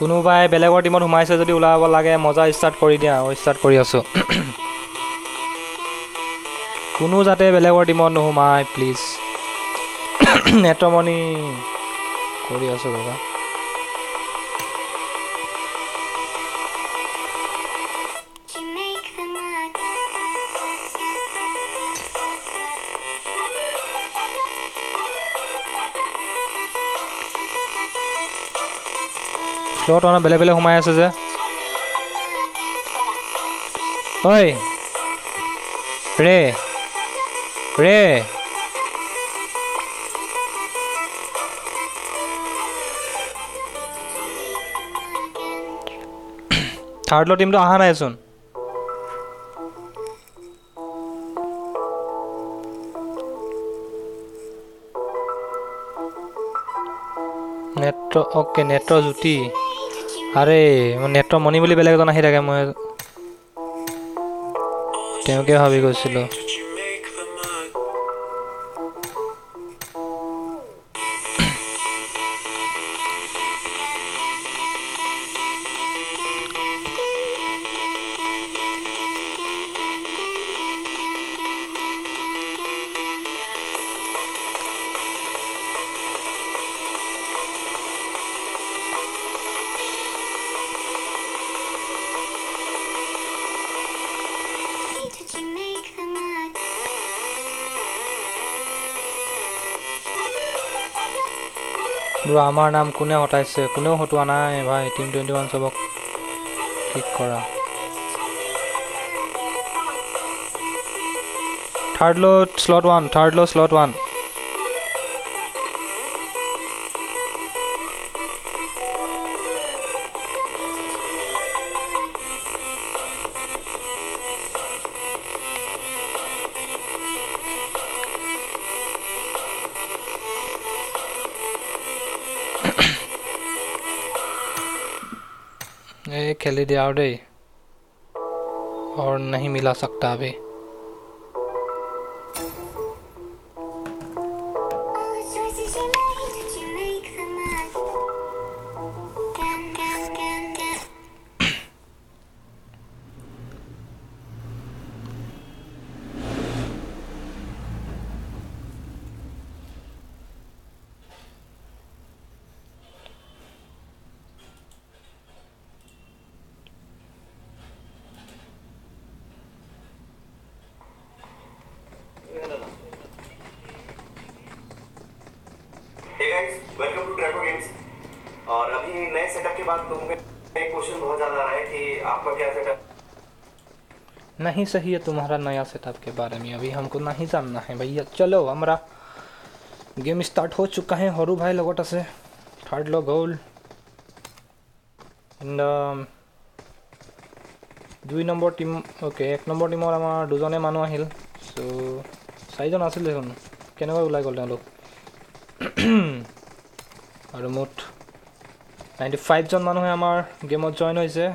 কোনোবাই বেলেগৰ টিমত সোমাইছে যদি ওলাব লাগে মজা ষ্টাৰ্ট কৰি দিয়া অঁ ষ্টাৰ্ট কৰি আছোঁ। কোনো যাতে বেলেগৰ টিমত নোসোমায় প্লিজ নেত্ৰমণি কৰি আছোঁ ৰ'বা। ফ্ল'ৰত মানে বেলেগ বেলেগ সোমাই আছে যে। ঐ ৰে ৰে। থাৰ্ডৰ টিমটো অহা নাইচোন নেত্ৰ অ'কে নেত্ৰ জ্যোতি আৰে মই নেত্ৰ মণি বুলি বেলেগ এজন আহি থাকে মই তেওঁকে ভাবি গৈছিলোঁ। আমাৰ নাম কোনে হটাইছে? কোনেও হটোৱা নাই ভাই টিম টুৱেণ্টি ওৱান চবক ঠিক কৰা। থাৰ্ড ল' শ্লট ওৱান থাৰ্ড ল' শ্লট ওৱান दिया दे और नहीं मिला सकता अभी। नहीं सही है तुम्हारा नया सेटअप के बारे में अभी हमको नहीं जानना है भैया चलो हमारा गेम स्टार्ट हो चुका है हरु भाई लगत আছে থাৰ্ড লগ হ'ল এণ্ড দুই নম্বৰ টীম অ'কে এক নম্বৰ টীমত আমাৰ দুজনে মানুহ আহিল চ' চাৰিজন আছিল দেখোন কেনেকৈ ওলাই গ'ল তেওঁলোক আৰু মুঠ নাইণ্টি ফাইভজন মানুহে আমাৰ গেমত জইন হৈছে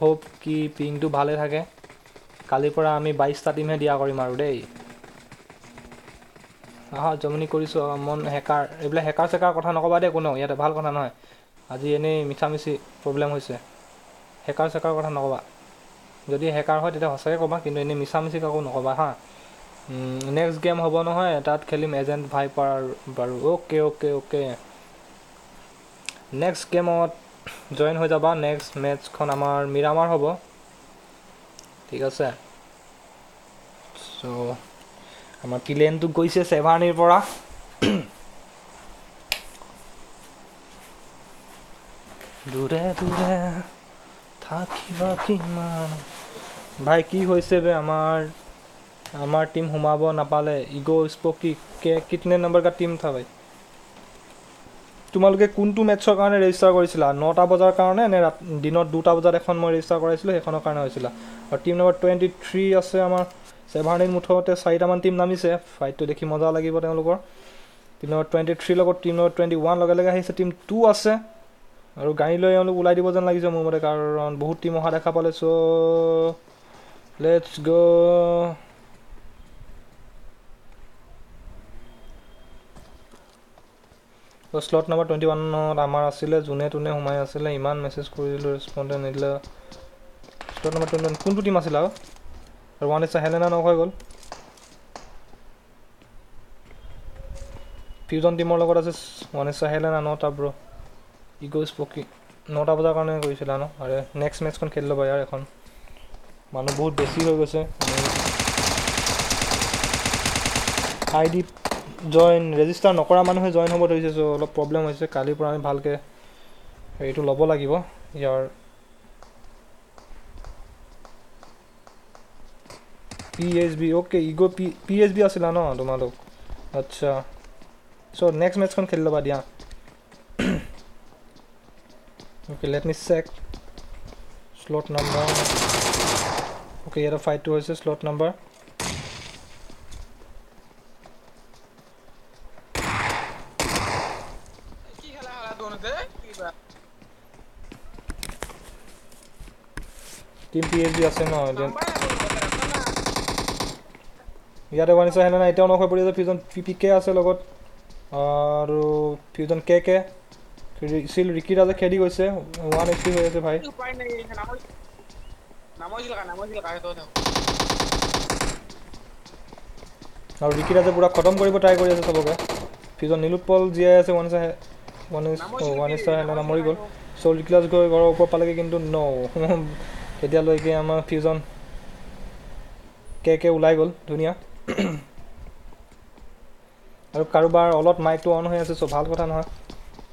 হোপ কি পিংটো ভালে থাকে কালিৰ পৰা আমি বাইছটা টিমহে দিয়া কৰিম আৰু দেই। আহা জমনি কৰিছোঁ মন হেকাৰ এইবিলাক হেকাৰ চেকাৰ কথা নক'বা দেই কোনেও ইয়াতে ভাল কথা নহয়। আজি এনেই মিছা মিছি প্ৰব্লেম হৈছে। হেকাৰ চেকাৰ কথা নক'বা। যদি হেকাৰ হয় তেতিয়া সঁচাকৈ ক'বা কিন্তু এনেই মিছা মিছি কাকো নক'বা হা। নেক্সট গেম হ'ব নহয় তাত খেলিম এজেণ্ট ভাইপাৰ বাৰু। অ'কে অ'কে অ'কে নেক্সট গেমত জইন হৈ যাবা নেক্সট মেটচখন আমাৰ মিৰামাৰ হ'ব। ঠিক আছে? চ' আমাৰ কিলেনটো গৈছে ছেভাৰনিৰ পৰা। দূৰে দূৰে থাকিবা কিমান? ভাই কি হৈছে বে আমাৰ আমাৰ টিম সোমাব নাপালে। ইগ' স্পকি কে কিতনে নম্বৰ কা টিম থা ভাই? তোমালোকে কোনটো মেটছৰ কাৰণে ৰেজিষ্টাৰ কৰিছিলা? নটা বজাৰ কাৰণে নে দিনত দুটা বজাত এখন মই ৰেজিষ্টাৰ কৰাইছিলোঁ সেইখনৰ কাৰণে হৈছিলা? আৰু টীম নম্বৰ টুৱেণ্টি থ্ৰী আছে আমাৰ ছেভাৰনিত মুঠতে চাৰিটামান টীম নামিছে। ফাইটটো দেখি মজা লাগিব তেওঁলোকৰ। টীম নম্বৰ টুৱেণ্টি থ্ৰীৰ লগত টীম নম্বৰ টুৱেণ্টি ওৱান লগে লগে আহিছে। টীম টু আছে। আৰু গাড়ী লৈ এওঁলোক ওলাই দিব যেন লাগিছে মোৰ মতে কাৰণ বহুত টীম অহা দেখা পালে। So' let's go' to' slot number twenty ওৱানত আমাৰ আছিলে যোনে তোনে সোমাই আছিলে ইমান মেছেজ কৰিলোঁ ৰেচপণ্ডে নিদিলে। শ্লট নাম্বাৰ টুৱেণ্টি ওৱান কোনটো টিম আছিলে আৰু? আৰু ওৱান ইচ্ছা হেলেনা নক হৈ গ'ল। ফিউজন টিমৰ লগত আছে ওৱান ইচ্ছা হেলেনা নটা ব্ৰ ইগ' স্পকি নটা বজাৰ কাৰণে কৰিছিলা ন? আৰু নেক্সট মেটচখন খেলি ল'বা ইয়াৰ এখন। মানুহ বহুত বেছি হৈ গৈছে। আই ডি জইন ৰেজিষ্টাৰ নকৰা মানুহে জইন হ'ব ধৰিছে চ' অলপ প্ৰব্লেম হৈছে কালিৰ পৰা আমি ভালকৈ হেৰিটো ল'ব লাগিব ইয়াৰ পি এইচ বি অ'কে ইগ' পি পি এইচ বি আছিলা ন তোমালোক? আচ্ছা চ' নেক্সট মেটচখন খেলি ল'বা দিয়া। Okay let me check slot number okay ইয়াতে ফাইটটো হৈছে শ্লট নাম্বাৰ কি খেলা খেলা দোনতে কিবা টিম পি এইচ বি আছে ন ইয়াতে ওৱান ইচ্ছা হেলেনা এতিয়াও হৈ পৰি আছে ফিউজন পি পি কে আছে লগত আৰু ফিউজন কে কে চিল ৰিকি ৰাজে খেদি গৈছে ওৱান এইচ পি হৈ আছে ভাই আৰু ৰিকি ৰাজে পূৰা খতম কৰিব ট্ৰাই কৰি আছে চবকে ফিউজন নীলোৎপল জীয়াই আছে ওৱান ইচ্ছা ওৱান ইচ ওৱান হেলেনা মৰি গ'ল চ' ৰিকি ৰাজ গৈ ঘৰৰ ওপৰ পালেগৈ কিন্তু ন এতিয়ালৈকে আমাৰ ফিউজন কে কে ওলাই গ'ল ধুনীয়া। আৰু কাৰোবাৰ অলপ মাইকটো অন হৈ আছে চ' ভাল কথা নহয়।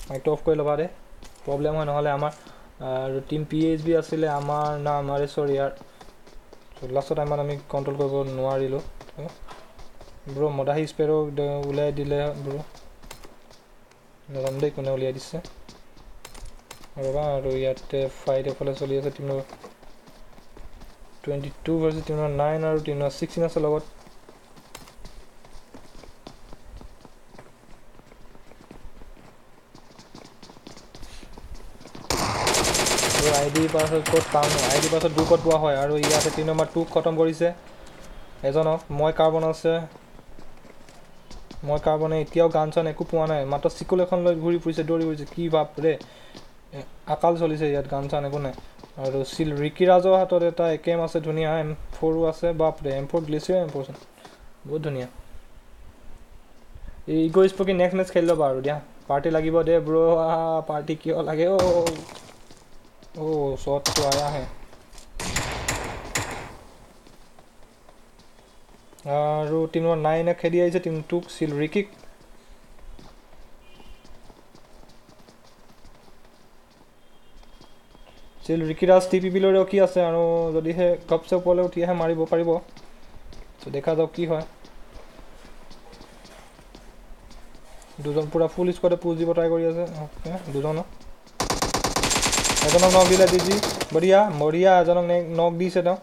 মাইকটো অফ কৰি ল'বা দেই প্ৰব্লেম হয় নহ'লে আমাৰ আৰু টিম পি এইচ বি আছিলে আমাৰ না আমাৰ চৰি ইয়াৰ। লাষ্টৰ টাইমত আমি কণ্ট্ৰল কৰিব নোৱাৰিলোঁ। ব্ৰ মদাহী স্পেৰো উলিয়াই দিলে ব্ৰ নাজানো দেই কোনে উলিয়াই দিছে। ৰ'বা আৰু ইয়াতে ফাইট এফালে চলি আছে টিমৰ টুৱেণ্টি টু ভাৰ্চেছ টিমৰ নাইন আৰু টিমৰ ছিক্সটিন আছে লগত। আই ডি পাছত ক'ত পাওঁ আই ডি পাছত গ্ৰুপত পোৱা হয়? আৰু ইয়াতে তিনি নম্বৰ টুক খতম কৰিছে। এজনক মই কাৰ্বন আছে। মই কাৰ্বনে এতিয়াও গান চান একো পোৱা নাই। মাত্ৰ চিকুল এখন লৈ ঘূৰি ফুৰিছে দৌৰি ফুৰিছে। কি ভাব ৰে আকাল চলিছে ইয়াত গান চান একো নাই। আৰু চিল ৰিকিৰাজৰ হাতত এটা একেম আছে ধুনীয়া এম ফ'ৰো আছে। বাপৰে এম ফ'ৰ গ্লিচিও এম ফ'ৰচোন বহুত ধুনীয়া। এই ইগ' স্পকি নেক্সট মেটচ খেলি ল'বা আৰু দিয়া। পাৰ্টি লাগিব দে ব্ৰ পাৰ্টি কিয় লাগে অ' অ' শ্বটটো আয়া হে আৰু টিমৰ নাইনে খেদি আহিছে টিম টুক চিল ৰিকিক। চিল ৰিকিৰাজ টি পি বিলৈ ৰখি আছে আৰু যদিহে গপচে ওপৰলৈ উঠি আহে মাৰিব পাৰিব ত' দেখা যাওক কি হয়। দুজন পূৰা ফুল স্কোৱাডে পুজ দিব ট্ৰাই কৰি আছে। অ'কে দুজনক। এজনক নক দিলে জি জি বঢ়িয়া বঢ়িয়া এজনক নক দিছে তেওঁ।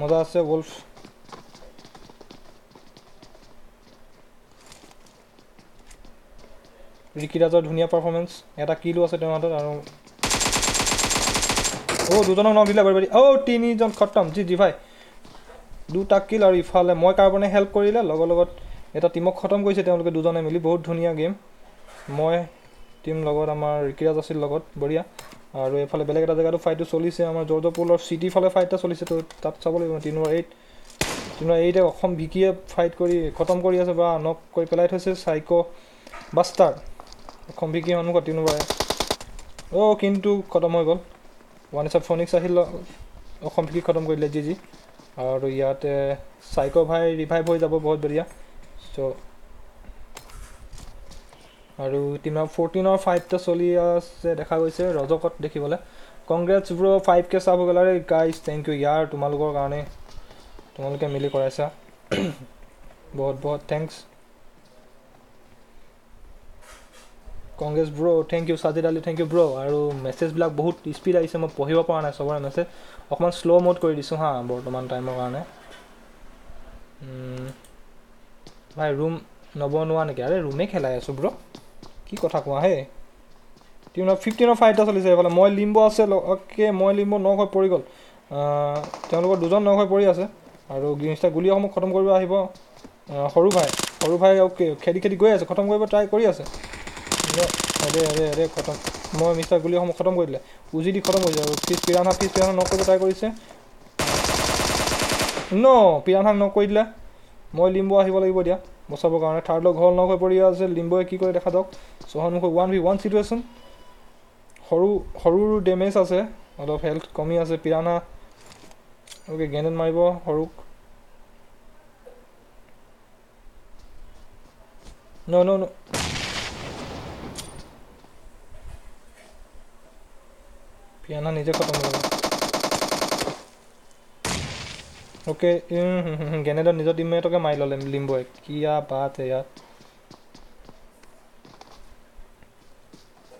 মজা আছে wolf ৰিকিৰাজৰ ধুনীয়া পাৰফৰ্মেঞ্চ এটা কিলো আছে তেওঁৰ হাতত আৰু অ' দুজনক নক দিলে বাৰু অ' তিনিজন খতম জি জি ভাই। দুটা কিল আৰু ইফালে মই কাৰ্বনে হেল্প কৰিলে লগৰ লগত এটা টিমক খতম কৰিছে তেওঁলোকে দুজনে মিলি। বহুত ধুনীয়া গেম মই টিম লগত আমাৰ ৰিকিৰাজ আছিল লগত বঢ়িয়া। আৰু এইফালে বেলেগ এটা জেগাতো ফাইটটো চলিছে। আমাৰ জৰ্জপুলৰ চিটিৰ ফালে ফাইট এটা চলিছে তো তাত চাব লাগিব। Team number eight team number এইটে অসম ভিকিয়ে ফাইট কৰি খতম কৰি আছে বা নক কৰি পেলাই থৈছে চাইক' বাষ্টাৰ অসম ভিকিৰ সন্মুখত টিম নম্বৰ অ' কিন্তু খতম হৈ গ'ল। ওৱান হিচাপ ফনিক্স আহিল অসম ভিকি খতম কৰিলে জি জি আৰু ইয়াতে চাইক' ভাই ৰিভাইভ হৈ যাব বহুত বঢ়িয়া। চ' আৰু টিমৰ ফৰ্টিনৰ ফাইভটা চলি আছে দেখা গৈছে ৰজকত দেখিবলৈ। কংগ্ৰেটছ ব্ৰ' ফাইভ কে চাব গ'লে। গাইজ থেংক ইউ ইয়াৰ তোমালোকৰ কাৰণে তোমালোকে মিলি কৰাইছা। বহুত বহুত thanks congrats bro' thank you Sajid Ali thank you bro' আৰু মেছেজবিলাক বহুত স্পীড আহিছে মই পঢ়িব পৰা নাই চবৰে মেছেজ অকণমান শ্ল' মোড কৰি দিছোঁ হা বৰ্তমান টাইমৰ কাৰণে। ভাই ৰুম নবনোৱা নেকি? আৰে ৰুমেই খেলাই আছোঁ ব্ৰ' কি কথা কোৱা হে টিমৰ ফিফটিনৰ ফাইট এটা চলিছে এইফালে। মই লিম্ব আছে অ'কে মই লিম্ব নখ হৈ পৰি গ'ল। তেওঁলোকৰ দুজন নখ হৈ পৰি আছে আৰু গ্ৰীণষ্টাৰ গুলীসমূহ খতম কৰিব আহিব। আহ, সৰু ভাই সৰু ভাই অ'কে খেদি খেদি গৈ আছে খতম কৰিব ট্ৰাই কৰি আছে। আৰে আৰে আৰে খতম। মই মিষ্টাৰ গুলিসমূহ খতম কৰি দিলে। উজি দি খতম কৰিছে আৰু ফিজ পিৰাণা ফিজ পিৰাণা কৰিব ট্ৰাই কৰিছে। ন নক কৰি দিলে মই লিম্ব আহিব লাগিব এতিয়া বচাবৰ কাৰণে থাৰ্ড লগ হল নক হৈ পৰি আছে। লিম্বই কি কৰে দেখা যাওক চৌহানমুখৰ ওৱান ভি ওৱান চিটুৱেশ্যন। সৰু সৰু ডেমেজ আছে। অলপ হেল্থ কমি আছে। পিৰাণা অ'কে গেনেট মাৰিব সৰুক। ন ন। পিয়ানা নিজে খতম হৈ গ'ল অ'কে গেনেডত নিজৰ টিমমেটকে মাৰি ল'লে লিম্বই কিয়া বাট হে ইয়াত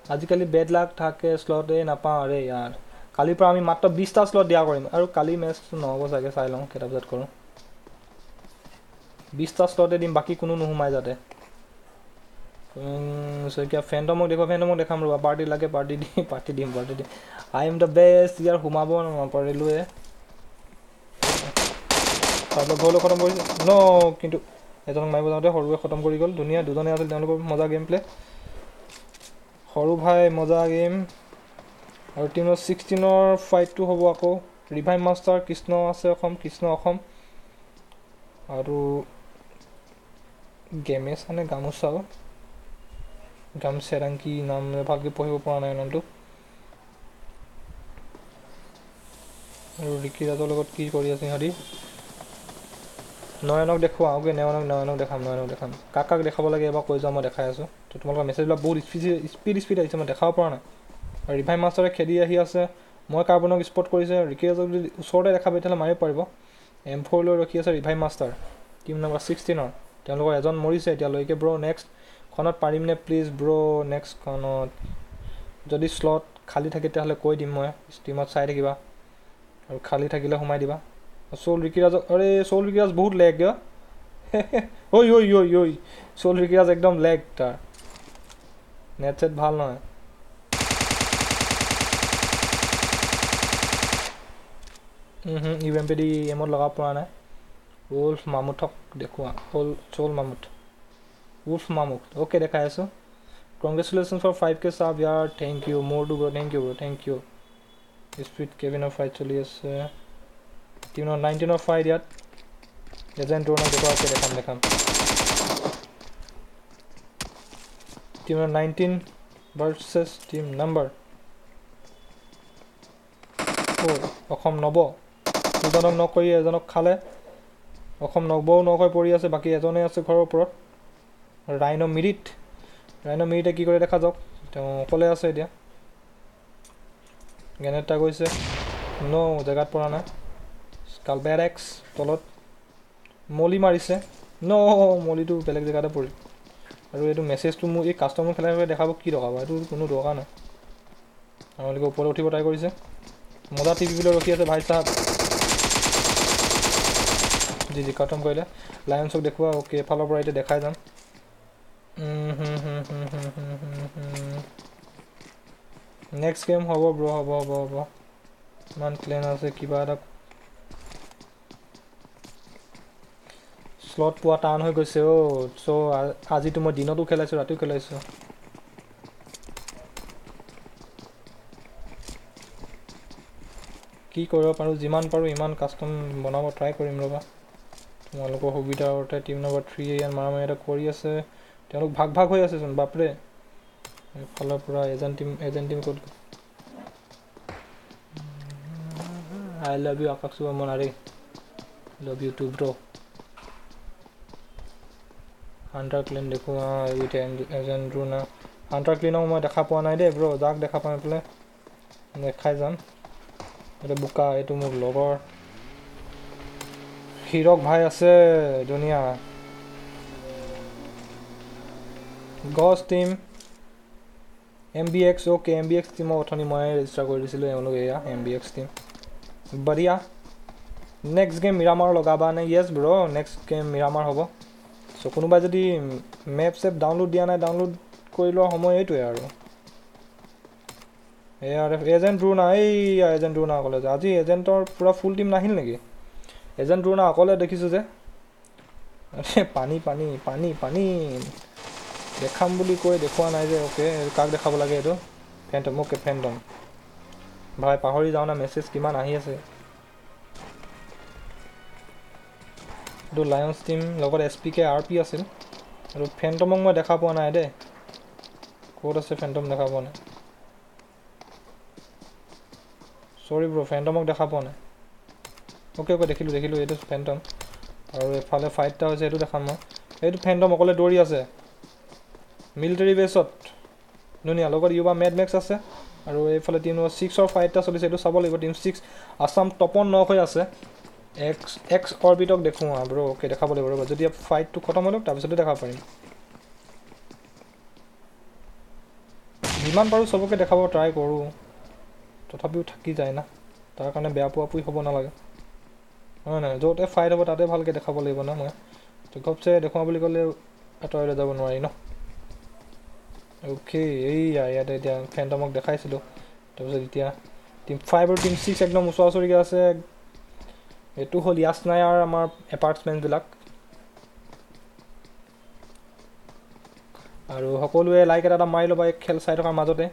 আজিকালি বেড লাক থাকে শ্লটে নাপাওঁ আৰে ইয়াৰ কালিৰ পৰা আমি মাত্ৰ বিছটা শ্লট দিয়া কৰিম আৰু কালি মেটচটো নহ'ব চাগে চাই লওঁ কেইটা বজাত কৰোঁ বিছটা শ্লটে দিম বাকী কোনো নোসোমাই যাতে শইকীয়া ফেণ্টমক দেখুৱা ফেণ্টমক দেখাম ৰ'বা। পাৰ্টি লাগে পাৰ্টি দিম পাৰ্টি দিম পাৰ্টি দিম। আই এম দ্য বেষ্ট ইয়াৰ সোমাব নপাৰিলোৱে। তাৰপিছত গ'লো খতম কৰিছে। ন কিন্তু এজনক মাৰিব যাওঁতে সৰুৱে খতম কৰি গ'ল। ধুনীয়া দুজনে আছিল তেওঁলোকৰ মজা গেম প্লে সৰু ভাই মজা গেম আৰু টিমৰ ছিক্সটিনৰ ফাইটটো হ'ব আকৌ। ৰিভাইভ মাষ্টাৰ কৃষ্ণ আছে অসম কৃষ্ণ অসম। আৰু গেমেছ মানে গামোচাও গামচেৰাংকি নাম ভালকৈ পঢ়িব পৰা নাই নামটো আৰু ঋকিৰাজৰ লগত কি কৰি আছে সিহঁতি নয়নক দেখুৱা অ'কে নয়নক নয়নক দেখাম নয়নক দেখাম কাক কাক দেখাব লাগে এবাৰ কৈ যাওঁ মই দেখাই আছোঁ তো তোমালোকৰ মেছেজবিলাক বহুত স্পীড স্পীড স্পীড আহিছে মই দেখাব পৰা নাই আৰু ৰিভাইভ মাষ্টাৰে খেদি আহি আছে মই কাৰ্বনক স্পট কৰিছে ঋকিৰাজক যদি ওচৰতে দেখাব তেতিয়াহ'লে মাৰিব পাৰিব এম ফ'ৰ লৈ ৰখি আছে ৰিভাইভ মাষ্টাৰ টিম নম্বৰ ছিক্সটিনৰ তেওঁলোকৰ এজন মৰিছে এতিয়ালৈকে ব্ৰ' নেক্সট খনত পাৰিমনে প্লিজ ব্ৰ' নেক্সটখনত যদি শ্লট খালী থাকে তেতিয়াহ'লে কৈ দিম মই। ষ্টীমত চাই থাকিবা। আৰু খালী থাকিলে সোমাই দিবা। চৌল ঋকিৰাজক আৰে চৌল ঋকিৰাজ বহুত লেগ গ। ঐ ঐ ঐ ঐ। চৌল ঋকিৰাজ একদম লেগ তাৰ। নেট চেট ভাল নহয়। ইউ এম পি ডি এমত লগাব পৰা নাই। উল্ফ মামুথক দেখুওৱা। হ'ল চৌল মামুথ উল্ফ মামুথ অ'কে দেখাই আছোঁ কংগ্ৰেচুলেশ্যন ফৰ ফাইভ কে চাব ইয়াৰ থেংক ইউ মোৰ too bro thank you bro thank you speed কেবিনৰ fight চলি আছে টিমৰ নাইনটিনৰ ফাইট ইয়াত এজেণ্ট টুৰ্ণামেণ্ট দেখুৱাকে দেখাম দেখাম টিমৰ nineteen versus team number Assam নৱ দুজনক নক কৰি এজনক খালে অসম নৱও নক পৰি আছে বাকী এজনে আছে ঘৰৰ ওপৰত ৰাইন' মিৰিট ৰাইন' মিৰিটে কি কৰে দেখা যাওক। তেওঁ অকলে আছে এতিয়া। গেনেট গৈছে। ন জেগাত পৰা নাই। কালবেৰ এক্স তলত। মলি মাৰিছে। ন মলিটো বেলেগ জেগাতে পৰিল। আৰু এইটো মেছেজটো মোক এই কাষ্টমাৰ খেলাই খেলাই দেখাব কি দৰকাৰ বাৰু? এইটো কোনো দৰকাৰ নাই। তেওঁলোকে ওপৰলৈ উঠিব ট্ৰাই কৰিছে। মজা টিভিলৈ ৰখি আছে ভাই চাহাব। জি জি খতম কৰিলে। লায়নছক দেখুওৱা অ'কে এফালৰ পৰা এতিয়া দেখাই যাম। নেক্সট গেম হ'ব ব্ৰ হ'ব হ'ব হ'ব. ইমান প্লেন আছে কিবা এটা। শ্লট পোৱা টান হৈ গৈছে অ' চ' আজিতো মই দিনতো খেলাইছোঁ ৰাতিও খেলাইছোঁ। কি কৰিব পাৰোঁ যিমান পাৰোঁ ইমান কাষ্টম বনাব ট্ৰাই কৰিম ৰ'বা। তোমালোকৰ সুবিধাৰ অৰ্থে টিম নম্বৰ থ্ৰী ইয়াত মাৰামাৰি এটা কৰি আছে। তেওঁলোক ভাগ ভাগ হৈ আছেচোন বাপৰে। এইফালৰ পৰা এজন টিম এজন টিম ক'ত আই লাভ ইউ আকাশ চুবা আৰে love you too bro' hunter clean দেখোঁ উইথ এজেণ্ট না হাণ্টাৰ ক্লিনক মই দেখা পোৱা নাই দেই ব্ৰ' যাক দেখা পাই পেলাই দেখাই যাম। এইটো বোকা এইটো মোৰ লগৰ। হিৰক ভাই আছে ধুনীয়া। গছ team M B X okay M B X টিমক অথনি মই ৰেজিষ্টাৰ কৰি দিছিলোঁ এওঁলোক এয়া এম বি এক্স টিম বঢ়িয়া। নেক্সট গেম মিৰামাৰ লগাবা নে? Yes bro' next game Miramar হ'ব। চ' কোনোবাই যদি মেপ চেপ ডাউনলোড দিয়া নাই ডাউনলোড কৰি লোৱাৰ সময় এইটোৱে আৰু। এয়া এজেণ্ট ৰুণা এইয়া এজেণ্ট ৰুণা অকলে আজি এজেণ্টৰ পূৰা ফুল টিম নাহিল নেকি? এজেণ্ট ৰুণা অকলে দেখিছোঁ যে। পানী পানী পানী পানী। দেখাম বুলি কৈ দেখুওৱা নাই যে অ'কে কাক দেখাব লাগে এইটো? ফেণ্টম অ'কে ফেণ্টম ভাই পাহৰি যাওঁ না মেছেজ কিমান আহি আছে? এইটো লায়ন্স টিম লগত S P K R P আছিল। আৰু ফেণ্টমক মই দেখা পোৱা নাই দেই। ক'ত আছে ফেণ্টম দেখা পোৱা নাই? চৰি ব্ৰ ফেণ্টমক দেখা পোৱা নাই। অ'কে অ'কে দেখিলোঁ দেখিলোঁ এইটো ফেণ্টম আৰু এফালে ফাইট এটা হৈছে সেইটো দেখাম মই। এইটো ফেণ্টম অকলে দৌৰি আছে। মিলিটাৰী বেছত ধুনীয়া লগত ইউবা মেড মেক্স আছে। আৰু এইফালে টিম নম্বৰ ছিক্সৰ ফাইট এটা চলিছে এইটো চাব লাগিব। টিম ছিক্স আছাম টপত নক হৈ আছে। এক্স এক্স অৰ্বিটক দেখোঁ আৰু অ'কে দেখাব লাগিব ৰ'ব। যদি ফাইটটো খতম হৈ লওক তাৰপিছতে দেখাব পাৰিম। যিমান পাৰোঁ চবকে দেখাব ট্ৰাই কৰোঁ। তথাপিও থাকি যায় না। তাৰ কাৰণে বেয়া পোৱা পুই হ'ব নালাগে। হয় নাই য'তে ফাইট হ'ব তাতে ভালকৈ দেখাব লাগিব ন মই। ঘপচে দেখুৱাওঁ বুলি ক'লে আঁতৰাই লৈ যাব নোৱাৰি ন? অ'কে এইয়া ইয়াতে এতিয়া ফেণ্টমক দেখাইছিলোঁ তাৰপিছত এতিয়া টিম ফাইভ আৰু টিম ছিক্স একদম ওচৰা ওচৰিকৈ আছে। এইটো হ'ল ইয়াছ নায়াৰ আমাৰ এপাৰ্টমেণ্টবিলাক আৰু সকলোৱে লাইক এটা এটা মাৰি ল'বা এই খেল চাই থকাৰ মাজতে।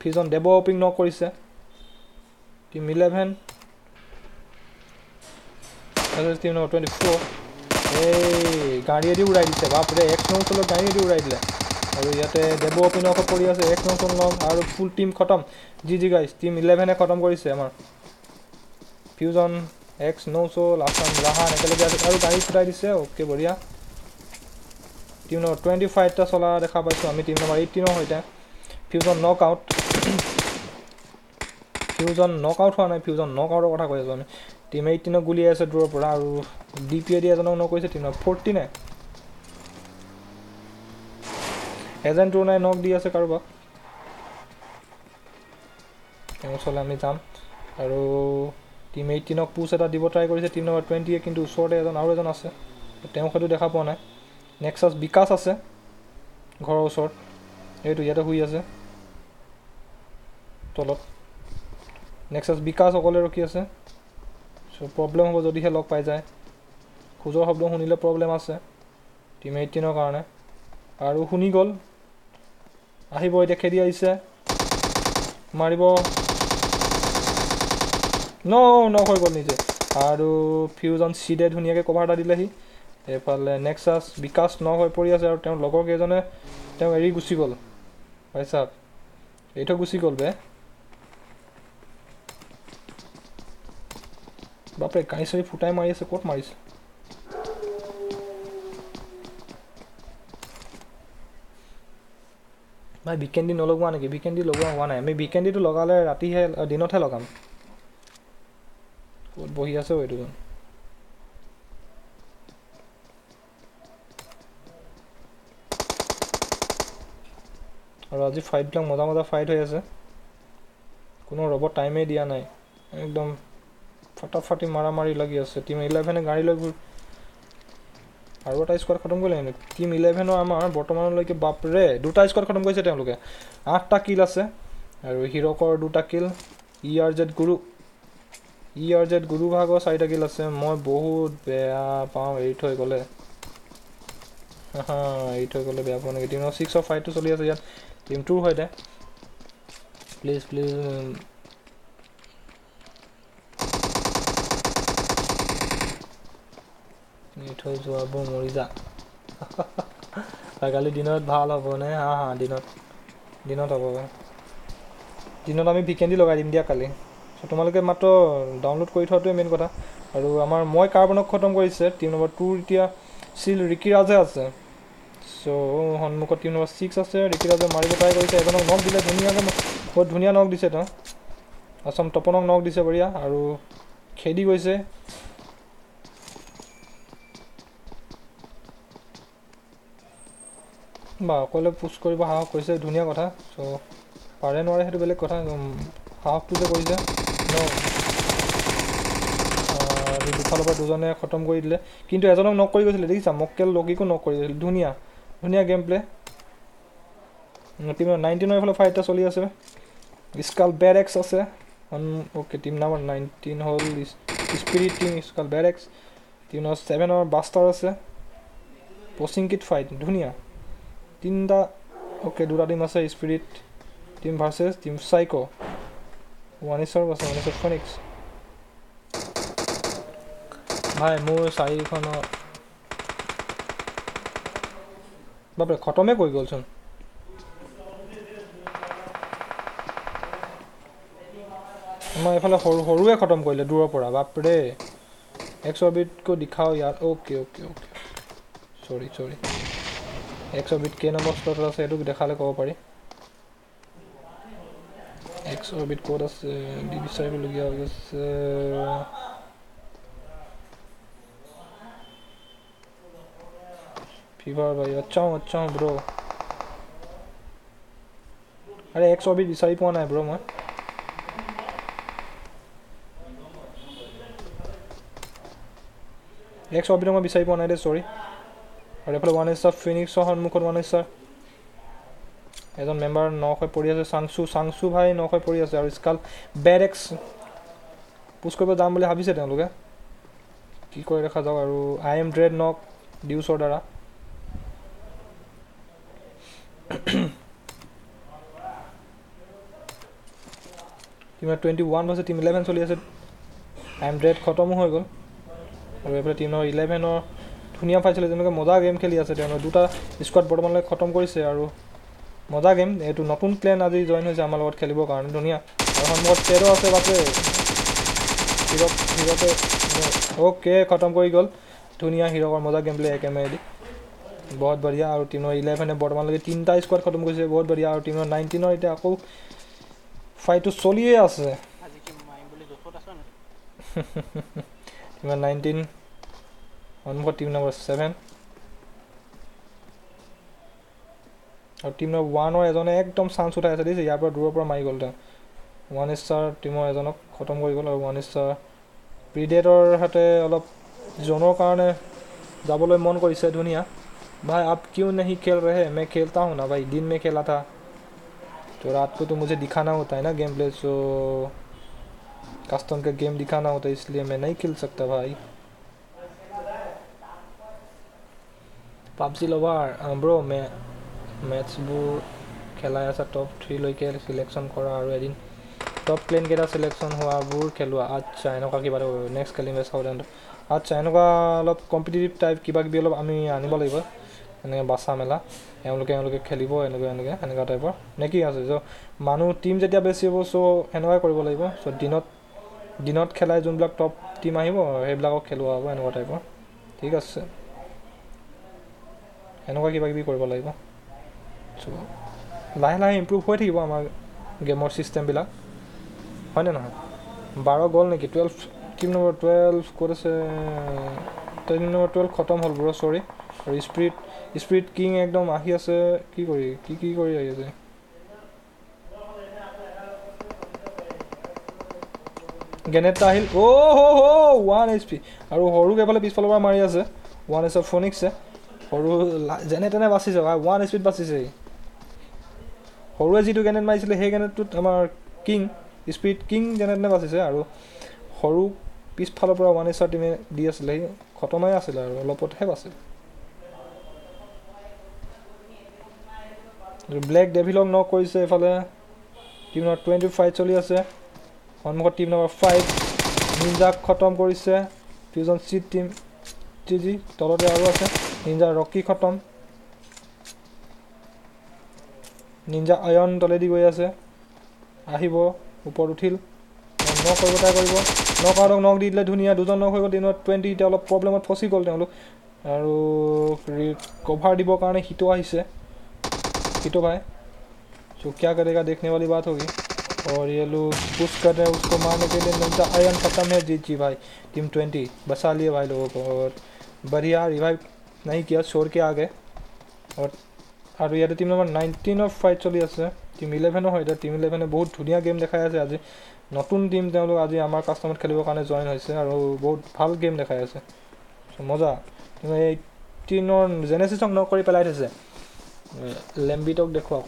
ফিজন দেৱ অপিং ন কৰিছে। Team eleven team number twenty four এই গাড়ীয়েদি উৰাই দিছে বাপৰে এক নং চলত গাড়ীয়েদি উৰাই দিলে। আৰু ইয়াতে দেৱ অপিনক পৰি আছে এক নং চল আৰু ফুল টিম খতম। জি জি গাইজ টিম ইলেভেনে খতম কৰিছে আমাৰ। ফিউজন এক্স নৌ চল আছাম ৰাহান একেলগে আছে। আৰু গাড়ী ফুটাই দিছে অ'কে বঢ়িয়া। টিম নম্বৰ টুৱেণ্টি ফাইভটা চলা দেখা পাইছোঁ আমি টিম নম্বৰ এইটিনৰ সৈতে। ফিউজন নক আউট ফিউজন নক আউট হোৱা নাই ফিউজন নক আউটৰ কথা কৈ আছোঁ আমি। টিম এইটিনক গুলিয়াই আছে দূৰৰ পৰা আৰু ডি পি এডি এজনক নক কৰিছে টিম নম্বৰ ফৰ্টিনে এজেণ্ট টু নাই নক দি আছে কাৰোবাক। তেওঁৰ ওচৰলৈ আমি যাম। আৰু টিম এইটিনক পুচ এটা দিব ট্ৰাই কৰিছে টিম নম্বৰ টুৱেণ্টিয়ে কিন্তু ওচৰতে এজন আৰু এজন আছে। তেওঁক সেইটো দেখা পোৱা নাই। নেক্সাছ বিকাশ আছে ঘৰৰ ওচৰত। এইটো ইয়াতে শুই আছে। তলত। নেক্সাছ বিকাশ অকলে ৰখি আছে। চ' প্ৰব্লেম হ'ব যদিহে লগ পাই যায়। খোজৰ শব্দ শুনিলে প্ৰব্লেম আছে। টিম এইটিনৰ কাৰণে। আৰু শুনি গ'ল। আহিব এতিয়া খেদি আহিছে মাৰিব। ন ন হৈ গ'ল নিজে। আৰু ফিউজন চিডে ধুনীয়াকৈ কভাৰ এটা দিলেহি। এইফালে নেক্সাছ বিকাশ ন হৈ পৰি আছে আৰু তেওঁৰ লগৰ কেইজনে, তেওঁ এৰি গুচি গ'ল। পাইছা এৰি থৈ গুচি গ'ল বে। বাপৰে গাড়ী চাড়ী ফুটাই মাৰি আছে, ক'ত মাৰিছে? ভাই বিকেণ্ডি নলগোৱা নেকি? বিকেণ্ডি লগোৱা হোৱা নাই। আমি বিকেণ্ডিটো লগালে ৰাতিহে দিনতহে লগাম। ক'ত বহি আছে এইটোজন আৰু আজি ফাইটবিলাক মজা মজা ফাইট হৈ আছে। কোনো ৰ'ব টাইমেই দিয়া নাই। একদম ফটাফটি মাৰামাৰি লাগি আছে। টিম ইলেভেনে গাড়ী লৈ ঘূৰি আৰু এটা স্কোৱাড খতম কৰিলে নেকি টিম ইলেভেনৰ আমাৰ বৰ্তমানলৈকে বাপৰে দুটা স্কোৱাড খতম কৰিছে তেওঁলোকে। আঠটা কিল আছে আৰু হিৰকৰ দুটা কিল ই আৰ জেড গুৰু ই আৰ জেড গুৰু ভাগৰ চাৰিটা কিল আছে মই বহুত বেয়া পাওঁ এৰি থৈ গ'লে। এৰি থৈ গ'লে বেয়া পাওঁ নেকি? টিমৰ ছিক্সৰ ফাইটটো চলি আছে ইয়াত টিম টুৰ সৈতে প্লিজ প্লিজ এৰি থৈ যোৱাবোৰ মৰি যা কালি দিনত ভাল হ'ব নে? হা হা দিনত। দিনত হ'ব দিনত আমি ভিকেণ্ডি লগাই দিম দিয়া কালি। চ' তোমালোকে মাত্ৰ ডাউনলোড কৰি থোৱাটোৱে মেইন কথা। আৰু আমাৰ মই কাৰ্বনক খতম কৰিছে টিম নম্বৰ টুৰ এতিয়া চিল ৰিকিৰাজে আছে। চ' সন্মুখত টিম নম্বৰ ছিক্স আছে। ৰিকিৰাজে মাৰিব ট্ৰাই কৰিছে। এজনক নক দিলে। ধুনীয়াকৈ বহুত ধুনীয়া নক দিছে তেওঁ। আছাম তপনক নক দিছে বঢ়িয়া। আৰু খেদি গৈছে। বা অকলে পুষ্ট কৰিব সাহস কৰিছে ধুনীয়া কথা। চ' পাৰে নোৱাৰে সেইটো বেলেগ কথা সাহসটো যে কৰিছে ন দুফালৰ পৰা দুজনে খতম কৰি দিলে। কিন্তু এজনক নক কৰি গৈছিলে দেখিছা? মক্কেল লগিকো নক কৰি গৈছিলে ধুনীয়া ধুনীয়া গেম প্লে টিম নাইনটিনৰ এইফালে ফাইট এটা চলি আছে। স্কাল বেৰ এক্স আছে অ'কে টিম নাম্বাৰ নাইনটিন হ'ল spirit team skull bear X team number ছেভেনৰ buster আছে। পচিং কিট ফাইট ধুনীয়া। তিনিটা অ'কে দুটা টিম আছে স্পিৰিট টিম ভাৰ্চেছ টিম চাইক' ৱানিছৰ আছে ৱানিছৰ ফনিক্স ভাই মোৰ চাৰিখনৰ বাপৰে খতমে কৰি গ'লচোন আমাৰ এইফালে সৰু সৰুৱে খতম কৰিলে দূৰৰ পৰা বাপৰে এক্স অৰ্বিটকৈ দেখাও ইয়াত okay okay okay sorry sorry X orbit কেই নম্বৰ স্লটত আছে সেইটো দেখালে ক'ব পাৰি। এক্স অৰ্বিট ক'ত আছে বিচাৰিবলগীয়া হৈ গৈছে ফিভাৰ ভাই আচ্ছা হওঁ আচ্ছা হওঁ ব্ৰ' আৰে এক্স অৰ্বিট বিচাৰি পোৱা নাই ব্ৰ' মই। এক্স অৰ্বিটক মই বিচাৰি পোৱা নাই দেই চৰি আৰু এইফালে ওৱান ষ্টাৰ ফিনিক্সৰ সন্মুখত ওৱান ষ্টাৰ এজন মেম্বাৰ নশ পৰি আছে চাংচু চাংচু ভাই নশ পৰি আছে আৰু স্কাল বেড এক্স পুচ কৰিব যাম বুলি ভাবিছে তেওঁলোকে। কি কৰে দেখা যাওক আৰু আই এম ড্ৰেড নক ডিউচৰ দ্বাৰা। টিম টুৱেণ্টি ওৱান আছে টিম ইলেভেন চলি আছে। আই এম ড্ৰেড খতমো হৈ গ'ল। আৰু এইফালে টিমৰ ইলেভেনৰ ধুনীয়া চলি যেনেকৈ মজা গেম খেলি আছে তেওঁলোকে দুটা স্কোৱাড বৰ্তমানলৈ খতম কৰিছে আৰু মজা গেম এইটো নতুন প্লেন আজি জইন হৈছে আমাৰ লগত খেলিবৰ কাৰণে। ধুনীয়া। আৰু সন্মুখত তেৰো আছে বাপৰে। হিৰক হিৰকে অ'কে খতম কৰি গ'ল। ধুনীয়া হিৰকৰ মজা গেম প্লে একেমেৰেদি বহুত বঢ়িয়া। আৰু টিমৰ ইলেভেনে বৰ্তমানলৈকে তিনিটা স্কোৱাড খতম কৰিছে। বহুত বঢ়িয়া। আৰু টিমৰ নাইনটিনৰ এতিয়া আকৌ ফাইটটো চলিয়ে আছে। টিমৰ nineteen সন্মুখত টিম নম্বৰ ছেভেন আৰু টিম নম্বৰ ওৱানৰ এজনে একদম চান্স উঠাই আছে দেখিছে ইয়াৰ পৰা দূৰৰ পৰা মাৰি গ'ল তেওঁ ওৱান ষ্টাৰ টিমৰ এজনক খতম কৰি গ'ল আৰু ওৱান ষ্টাৰ প্ৰিডেটৰ হাতে অলপ জনৰ কাৰণে যাবলৈ মন কৰিছে ধুনীয়া भाई आप क्यों नहीं खेल रहे मैं खेलता हूँ ना भाई दिन में खेला था तो रात को तो मुझे दिखाना होता है ना गेम प्ले सो कस्टम का गेम दिखाना होता है इसलिए मैं नहीं खेल सकता भाई পাবজি লভাৰ ব্ৰ মে মেটছবোৰ খেলাই আছে টপ থ্ৰীলৈকে চিলেকশ্যন কৰা আৰু এদিন টপ প্লেনকেইটা চিলেকশ্যন হোৱাবোৰ খেলোৱা। আচ্ছা এনেকুৱা কিবা নেক্সট খেলিম চাউথ আচ্ছা এনেকুৱা অলপ কম্পিটিটিভ টাইপ কিবা কিবি অলপ আমি আনিব লাগিব। এনেকৈ বাচা মেলা। এওঁলোকে এওঁলোকে খেলিব এনেকৈ এনেকৈ এনেকুৱা টাইপৰ নে কি আছে? চ' মানুহ টীম যেতিয়া বেছি হ'ব চ' এনেকুৱাই কৰিব লাগিব। চ' দিনত দিনত খেলাই যোনবিলাক টপ টীম আহিব সেইবিলাকক খেলোৱা হ'ব এনেকুৱা টাইপৰ ঠিক আছে। এনেকুৱা কিবা কিবি কৰিব লাগিব। চ' লাহে লাহে ইম্প্ৰুভ হৈ থাকিব আমাৰ গেমৰ ছিষ্টেমবিলাক হয়নে নহয়? বাৰ গ'ল নেকি? টুৱেলভ টিম নম্বৰ টুৱেলভ ক'ত আছে? টিম নম্বৰ টুৱেলভ খতম হ'ল ব্ৰ চৰি আৰু স্পিৰিট স্পিৰিট কিং একদম আহি আছে। কি কৰি কি কি কৰি আহি আছে? গেনেটটা আহিল। অ' হ' হ' ওৱান এইচ পি আৰু সৰুক এফালে পিছফালৰ পৰা মাৰি আছে। ওৱান এইচ ফনিক্সে সৰু যেনে তেনে বাচিছে ভাই ওৱান স্পীড বাচিছে। সৰুৱে যিটো গেনেট মাৰিছিলে সেই গেনেটটোত আমাৰ কিং স্পীড কিং যেনে তেনে বাচিছে আৰু সৰু পিছফালৰ পৰা ওৱান এইচৰ টিমে দি আছিলে সি খতমেই আছিলে আৰু অলপতহে বাচিল ব্লেক ডেভিলক নক কৰিছে এইফালে। টিম নম্বৰ টুৱেণ্টি ফাইভ চলি আছে। সন্মুখত টিম নম্বৰ ফাইভ নিঞ্জাক খতম কৰিছে। ফিউজন চিট টিম টি জি তলতে আৰু আছে। নিঞ্জা ৰকি খতম নিঞ্জা আয়ন তলেদি গৈ আছে আহিব ওপৰত উঠিল নক কৰিব ট্ৰাই কৰিব নক আউটক নক দি দিলে ধুনীয়া দুজন নক হৈ গ'ল দিনত টুৱেণ্টি এতিয়া অলপ প্ৰব্লেমত ফচি গ'ল তেওঁলোক আৰু কভাৰ দিবৰ কাৰণে হিটো আহিছে हितो भाई जो क्या करेगा देखने वाली बात होगी और ये लोग पुश कर रहे हैं उसको मारने के लिए मिलता आयन ख़त्म है जी जी भाई टीम ट्वेंटी बचा लिए भाई लोगों को और बढ़िया रिवाइव নাই কিয় চোৰ কিয় আগে আৰু ইয়াতে টিম নম্বৰ নাইনটিন ফাইট চলি আছে টিম ইলেভেনো হয় এতিয়া টিম ইলেভেনে বহুত ধুনীয়া গেম দেখাই আছে আজি নতুন টিম তেওঁলোক আজি আমাৰ কাষ্টমাৰত খেলিবৰ কাৰণে জইন হৈছে আৰু বহুত ভাল গেম দেখাই আছে মজা এইটিনৰ জেনেচিছক ন কৰি পেলাই থৈছে লেম্বিটক দেখুৱাওক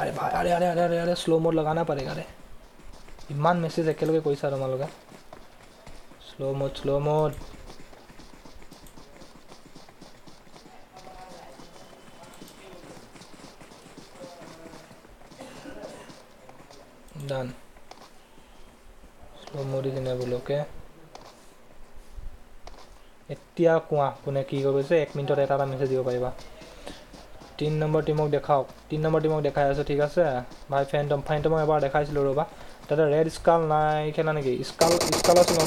আৰে ভাই আৰে আৰে আৰে আৰে আৰে শ্ল' মোড লগা নাপাৰে আৰে ইমান মেছেজ একেলগে কৰিছে তোমালোকে slow' mode slow' mode slow' mode is enable okay এতিয়া কোৱা কোনে কি কৰিছে এক মিনিটত এটা এটা মেছেজ দিব পাৰিবা। তিনি নম্বৰ টিমক দেখাওক। তিনি নম্বৰ টিমক দেখাই আছোঁ ঠিক আছে? ভাই ফেণ্টম ফেণ্টমক এবাৰ দেখাইছিলোঁ ৰ'বা। তাতে ৰেড স্কাল নাই খেলা নেকি? স্কাল স্কাল আছিল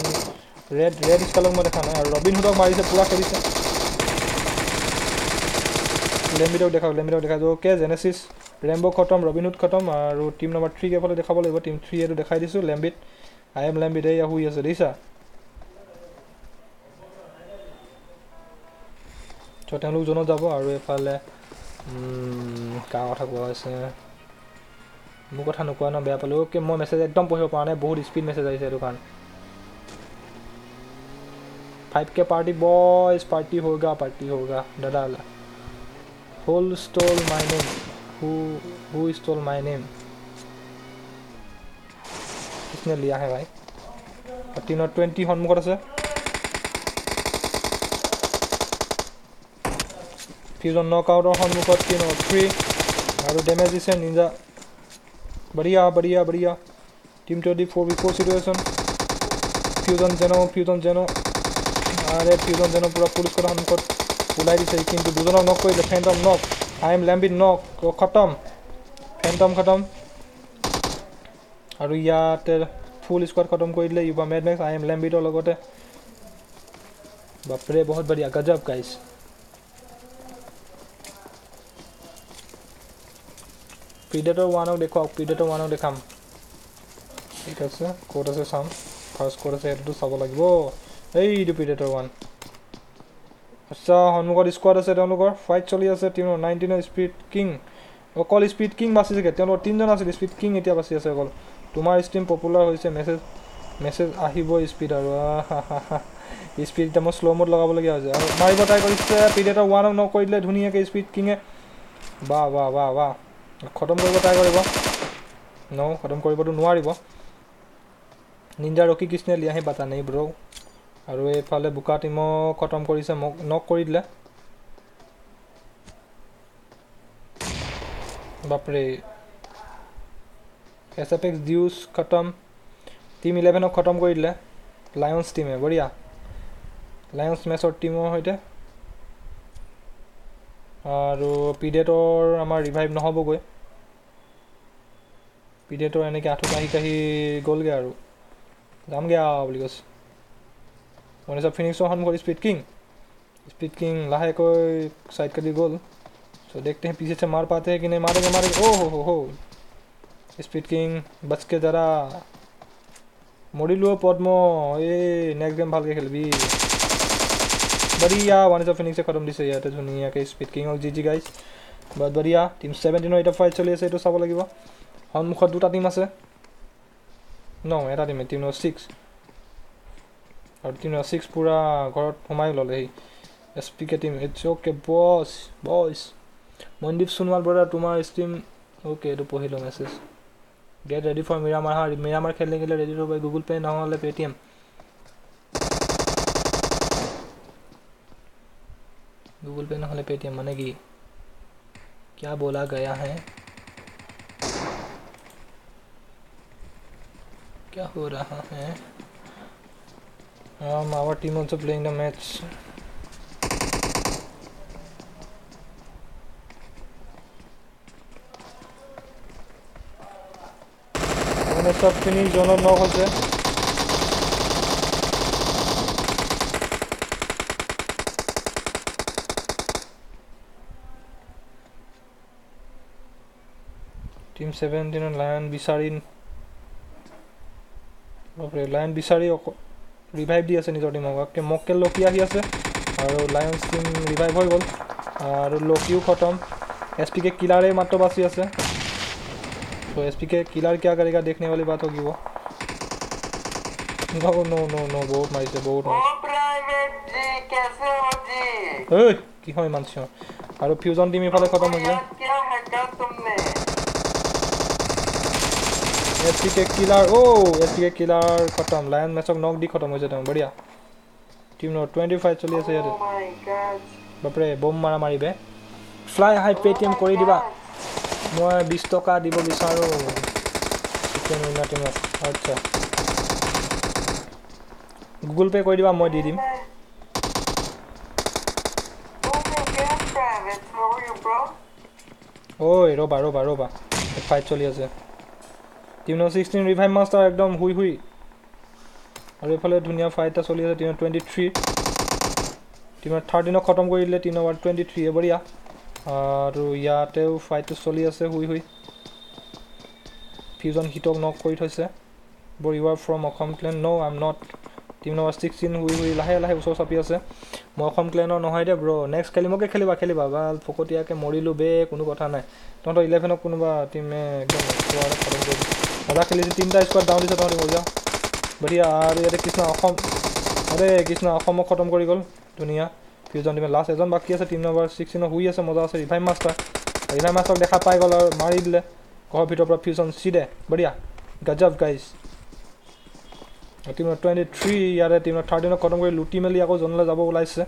ৰেড ৰেড স্কালক মই দেখা নাই আৰু ৰবিন হুডক মাৰিছে পূৰা খেলিছে। লেম্বিডক দেখাওক লেম্বিডক দেখাইছোঁ অ'কে জেনেচিছ ৰেম্ব' খতম ৰবিন হুড খতম আৰু টিম নম্বৰ থ্ৰীক এফালে দেখাব লাগিব টিম থ্ৰী এইটো দেখাই দিছোঁ লেম্বিড আই এম লেম্বিড এয়া শুই আছে দেখিছা? ত' তেওঁলোক জনত যাব আৰু এইফালে কাৰ কথা কোৱা হৈছে। মোৰ কথা নোকোৱা ন বেয়া পালোঁ। অ'কে মই মেছেজ একদম পঢ়িব পৰা নাই বহুত স্পীড মেছেজ আহিছে সেইটো কাৰণে। Five K party boys party হোগা পাৰ্টি হোগা দাদা who stole my name who who stole my name किसने लिया है भाई টিমৰ টুৱেণ্টি সন্মুখত আছে ফিউজন নক আউটৰ সন্মুখত টিম থ্ৰী আৰু ডেমেজ দিছে নিঞ্জা বঢ়িয়া বঢ়িয়া বঢ়িয়া team twenty four B four situation Fusion জেনো fusion জেনো আৰে ফিউজন জেনো পূৰা পুলিচ কৰা সন্মুখত ওলাই দিছে কিন্তু দুজনক নক কৰিলে ফেণ্টম নক আই এম লেম্বিড নক খতম ফেণ্টম খতম আৰু ইয়াতে ফুল স্কোৱাড খতম কৰি দিলে ইউবা মেডমেক্স আই এম লেম্বিডৰ লগতে বাপৰে বহুত বঢ়িয়া গজব গাইছ প্ৰিডেটৰ ওৱানক দেখুৱাওক প্ৰিডেটৰ ওৱানক দেখাম ঠিক আছে ক'ত আছে চাম ফাৰ্ষ্ট ক'ত আছে সেইটোতো চাব লাগিব এইটো প্ৰিডেটৰ ওৱান আচ্ছা সন্মুখত স্কোৱাড আছে তেওঁলোকৰ ফাইট চলি আছে টিমৰ নাইনটিনৰ স্পীড কিং অকল স্পীড কিং বাচিছেগৈ তেওঁলোকৰ তিনিজন আছিল স্পীড কিং এতিয়া বাচি আছে অকল। তোমাৰ ষ্ট্ৰীম পপুলাৰ হৈছে মেছেজ মেছেজ আহিব স্পীড আৰু স্পীড এতিয়া মই শ্ল' মোড লগাবলগীয়া হৈছে। আৰু মাৰিব ট্ৰাই কৰিছে পিডেটৰ ওৱানক ন কৰি দিলে ধুনীয়াকৈ স্পীড কিঙে বাহ বাহ বাহ বাহ। খতম কৰিব ট্ৰাই কৰিব। ন খতম কৰিবতো নোৱাৰিব। নিঞ্জা ৰকি কৃষ্ণে লিয়াহি বাটা নেই ব্ৰ আৰু এইফালে বোকা টিমক খতম কৰিছে মোক নক কৰি দিলে। বাপৰে। এছ এফ এক্স ডিউজ খতম টিম ইলেভেনক খতম কৰি দিলে লায়ন্স টিমে বঢ়িয়া। লায়ন্স মেচৰ টিমৰ সৈতে। আৰু পিডেটৰ আমাৰ ৰিভাইভ নহ'বগৈ। পিডেটৰ এনেকৈ আঁঠু কাঢ়ি কাঢ়ি গ'লগৈ আৰু। যামগৈ আৰু বুলি কৈছে। মনিষা ফিনিক্সৰ সন্মুখত স্পীড কিং स्पीड किंग লাহেকৈ সাইড কাটি গ'ল सो देखते हैं पीछे से मार पाते हैं कि नहीं मारेंगे मारेंगे ओ हो हो हो स्पीड किंग बच के जरा মৰিলোঁ পদ্ম এই নেক্সট গেম ভালকৈ খেলিবি বঢ়িয়া ওৱান ইজ ফিনিক্সে খতম দিছে ইয়াতে ধুনীয়াকৈ স্পীড কিঙক জি জি গাইজ বহুত বঢ়িয়া টিম ছেভেণ্টিনৰ এতিয়া ফাইট চলি আছে এইটো চাব লাগিব সন্মুখত দুটা টিম আছে ন এটা টিমে team number six thirteen six পূৰা ঘৰত সোমাই ল'লেহি S P K team it's okay boss boys Mandeep Sonowal brother তোমাৰ ষ্টিম অ'কে এইটো পঢ়িলোঁ message get ready for Miramar হা মিৰামাৰ খেল নেখিলে ৰেডি হ'ব গুগল পে' নহ'লে পে'টিএম गूगल पे ना पेटीएम मैंने की क्या बोला गया है क्या हो रहा है um, our team also playing the match মানে চবখিনি জোনত নক হৈছে টিম ছেভেণ্টিনত লায়ন বিচাৰি বাপৰে লায়ন বিচাৰি অক ৰিভাইভ দি আছে নিজৰ টীমক অ'কে মকে লকি আহি আছে আৰু লায়নছ টিম ৰিভাইভ হৈ গ'ল। আৰু লকিও খতম। এছ পি কে কিলাৰে মাত্ৰ বাচি আছে। ত' এছ পি কে কিলাৰ কিয় গাড়ী গাড়ী দেখনে বুলি বাট হ'ব নো নো নো নো বহুত মাৰিছে বহুত মাৰিছে। ঐ কি হয় চিঞৰ? আৰু ফিউজন টীম ইফালে খতম হৈ যায় है क्या तुमने এছ পি কে কিলাৰ অ' এছ পি কে কিলাৰ খতম লায়ন মেচক নক দি খতম হৈছে তেওঁ বঢ়িয়া টিম নম্বৰ টুৱেণ্টি ফাইভ চলি আছে ইয়াতে Oh my god. বাপৰে বম মাৰা মাৰিবে ফ্লাই হাই পে'টিএম কৰি দিবা মই বিছ টকা দিব বিচাৰোঁ স্পেন উইনাৰ টিম আছে আচ্ছা গুগল পে' কৰি দিবা মই দি দিম ঐ ৰ'বা ৰ'বা ৰ'বা ফাইট চলি আছে team number sixteen revive master একদম শুই শুই আৰু এইফালে ধুনীয়া ফাইট এটা চলি আছে team number twenty three team number থাৰ্টিনক খতম কৰি দিলে টিম নম্বৰ টুৱেণ্টি থ্ৰীয়ে বঢ়িয়া আৰু ইয়াতেও ফাইটটো চলি আছে শুই শুই ফিউজন হিটক নক কৰি থৈছে। Bro you are from Assam clan no' I am not team number sixteen শুই শুই লাহে লাহে ওচৰ চাপি আছে। মই অসম ক্লেনৰ নহয় দে ব্ৰ নেক্সট খেলি মোকে খেলিবা খেলিবা। ভাল ফকতীয়াকৈ মৰিলোঁ বে কোনো কথা নাই। তহঁতৰ ইলেভেনক কোনোবা টিমে একদম খতম কৰি দিছে মজা খেলিছে তিনিটা স্কোৱাড ডাউন দিছে তহঁতি মজা বঢ়িয়া আৰু ইয়াতে কৃষ্ণ অসম আৰে কৃষ্ণ অসমক খতম কৰি গ'ল ধুনীয়া ফিউজন টিমে লাষ্ট এজন বাকী আছে টিম নম্বৰ ছিক্সটিনৰ শুই আছে মজা আছে ৰিভাইভ মাষ্টাৰ ৰিভাইভ মাষ্টাৰক দেখা পাই গ'ল আৰু মাৰি দিলে ঘৰৰ ভিতৰৰ পৰা ফিউজন চিধে বঢ়িয়া গজব গাইজ টিমৰ টুৱেণ্টি থ্ৰী ইয়াতে টিমৰ থাৰ্টিনক খতম কৰি লুটি মেলি আকৌ জনলৈ যাব ওলাইছে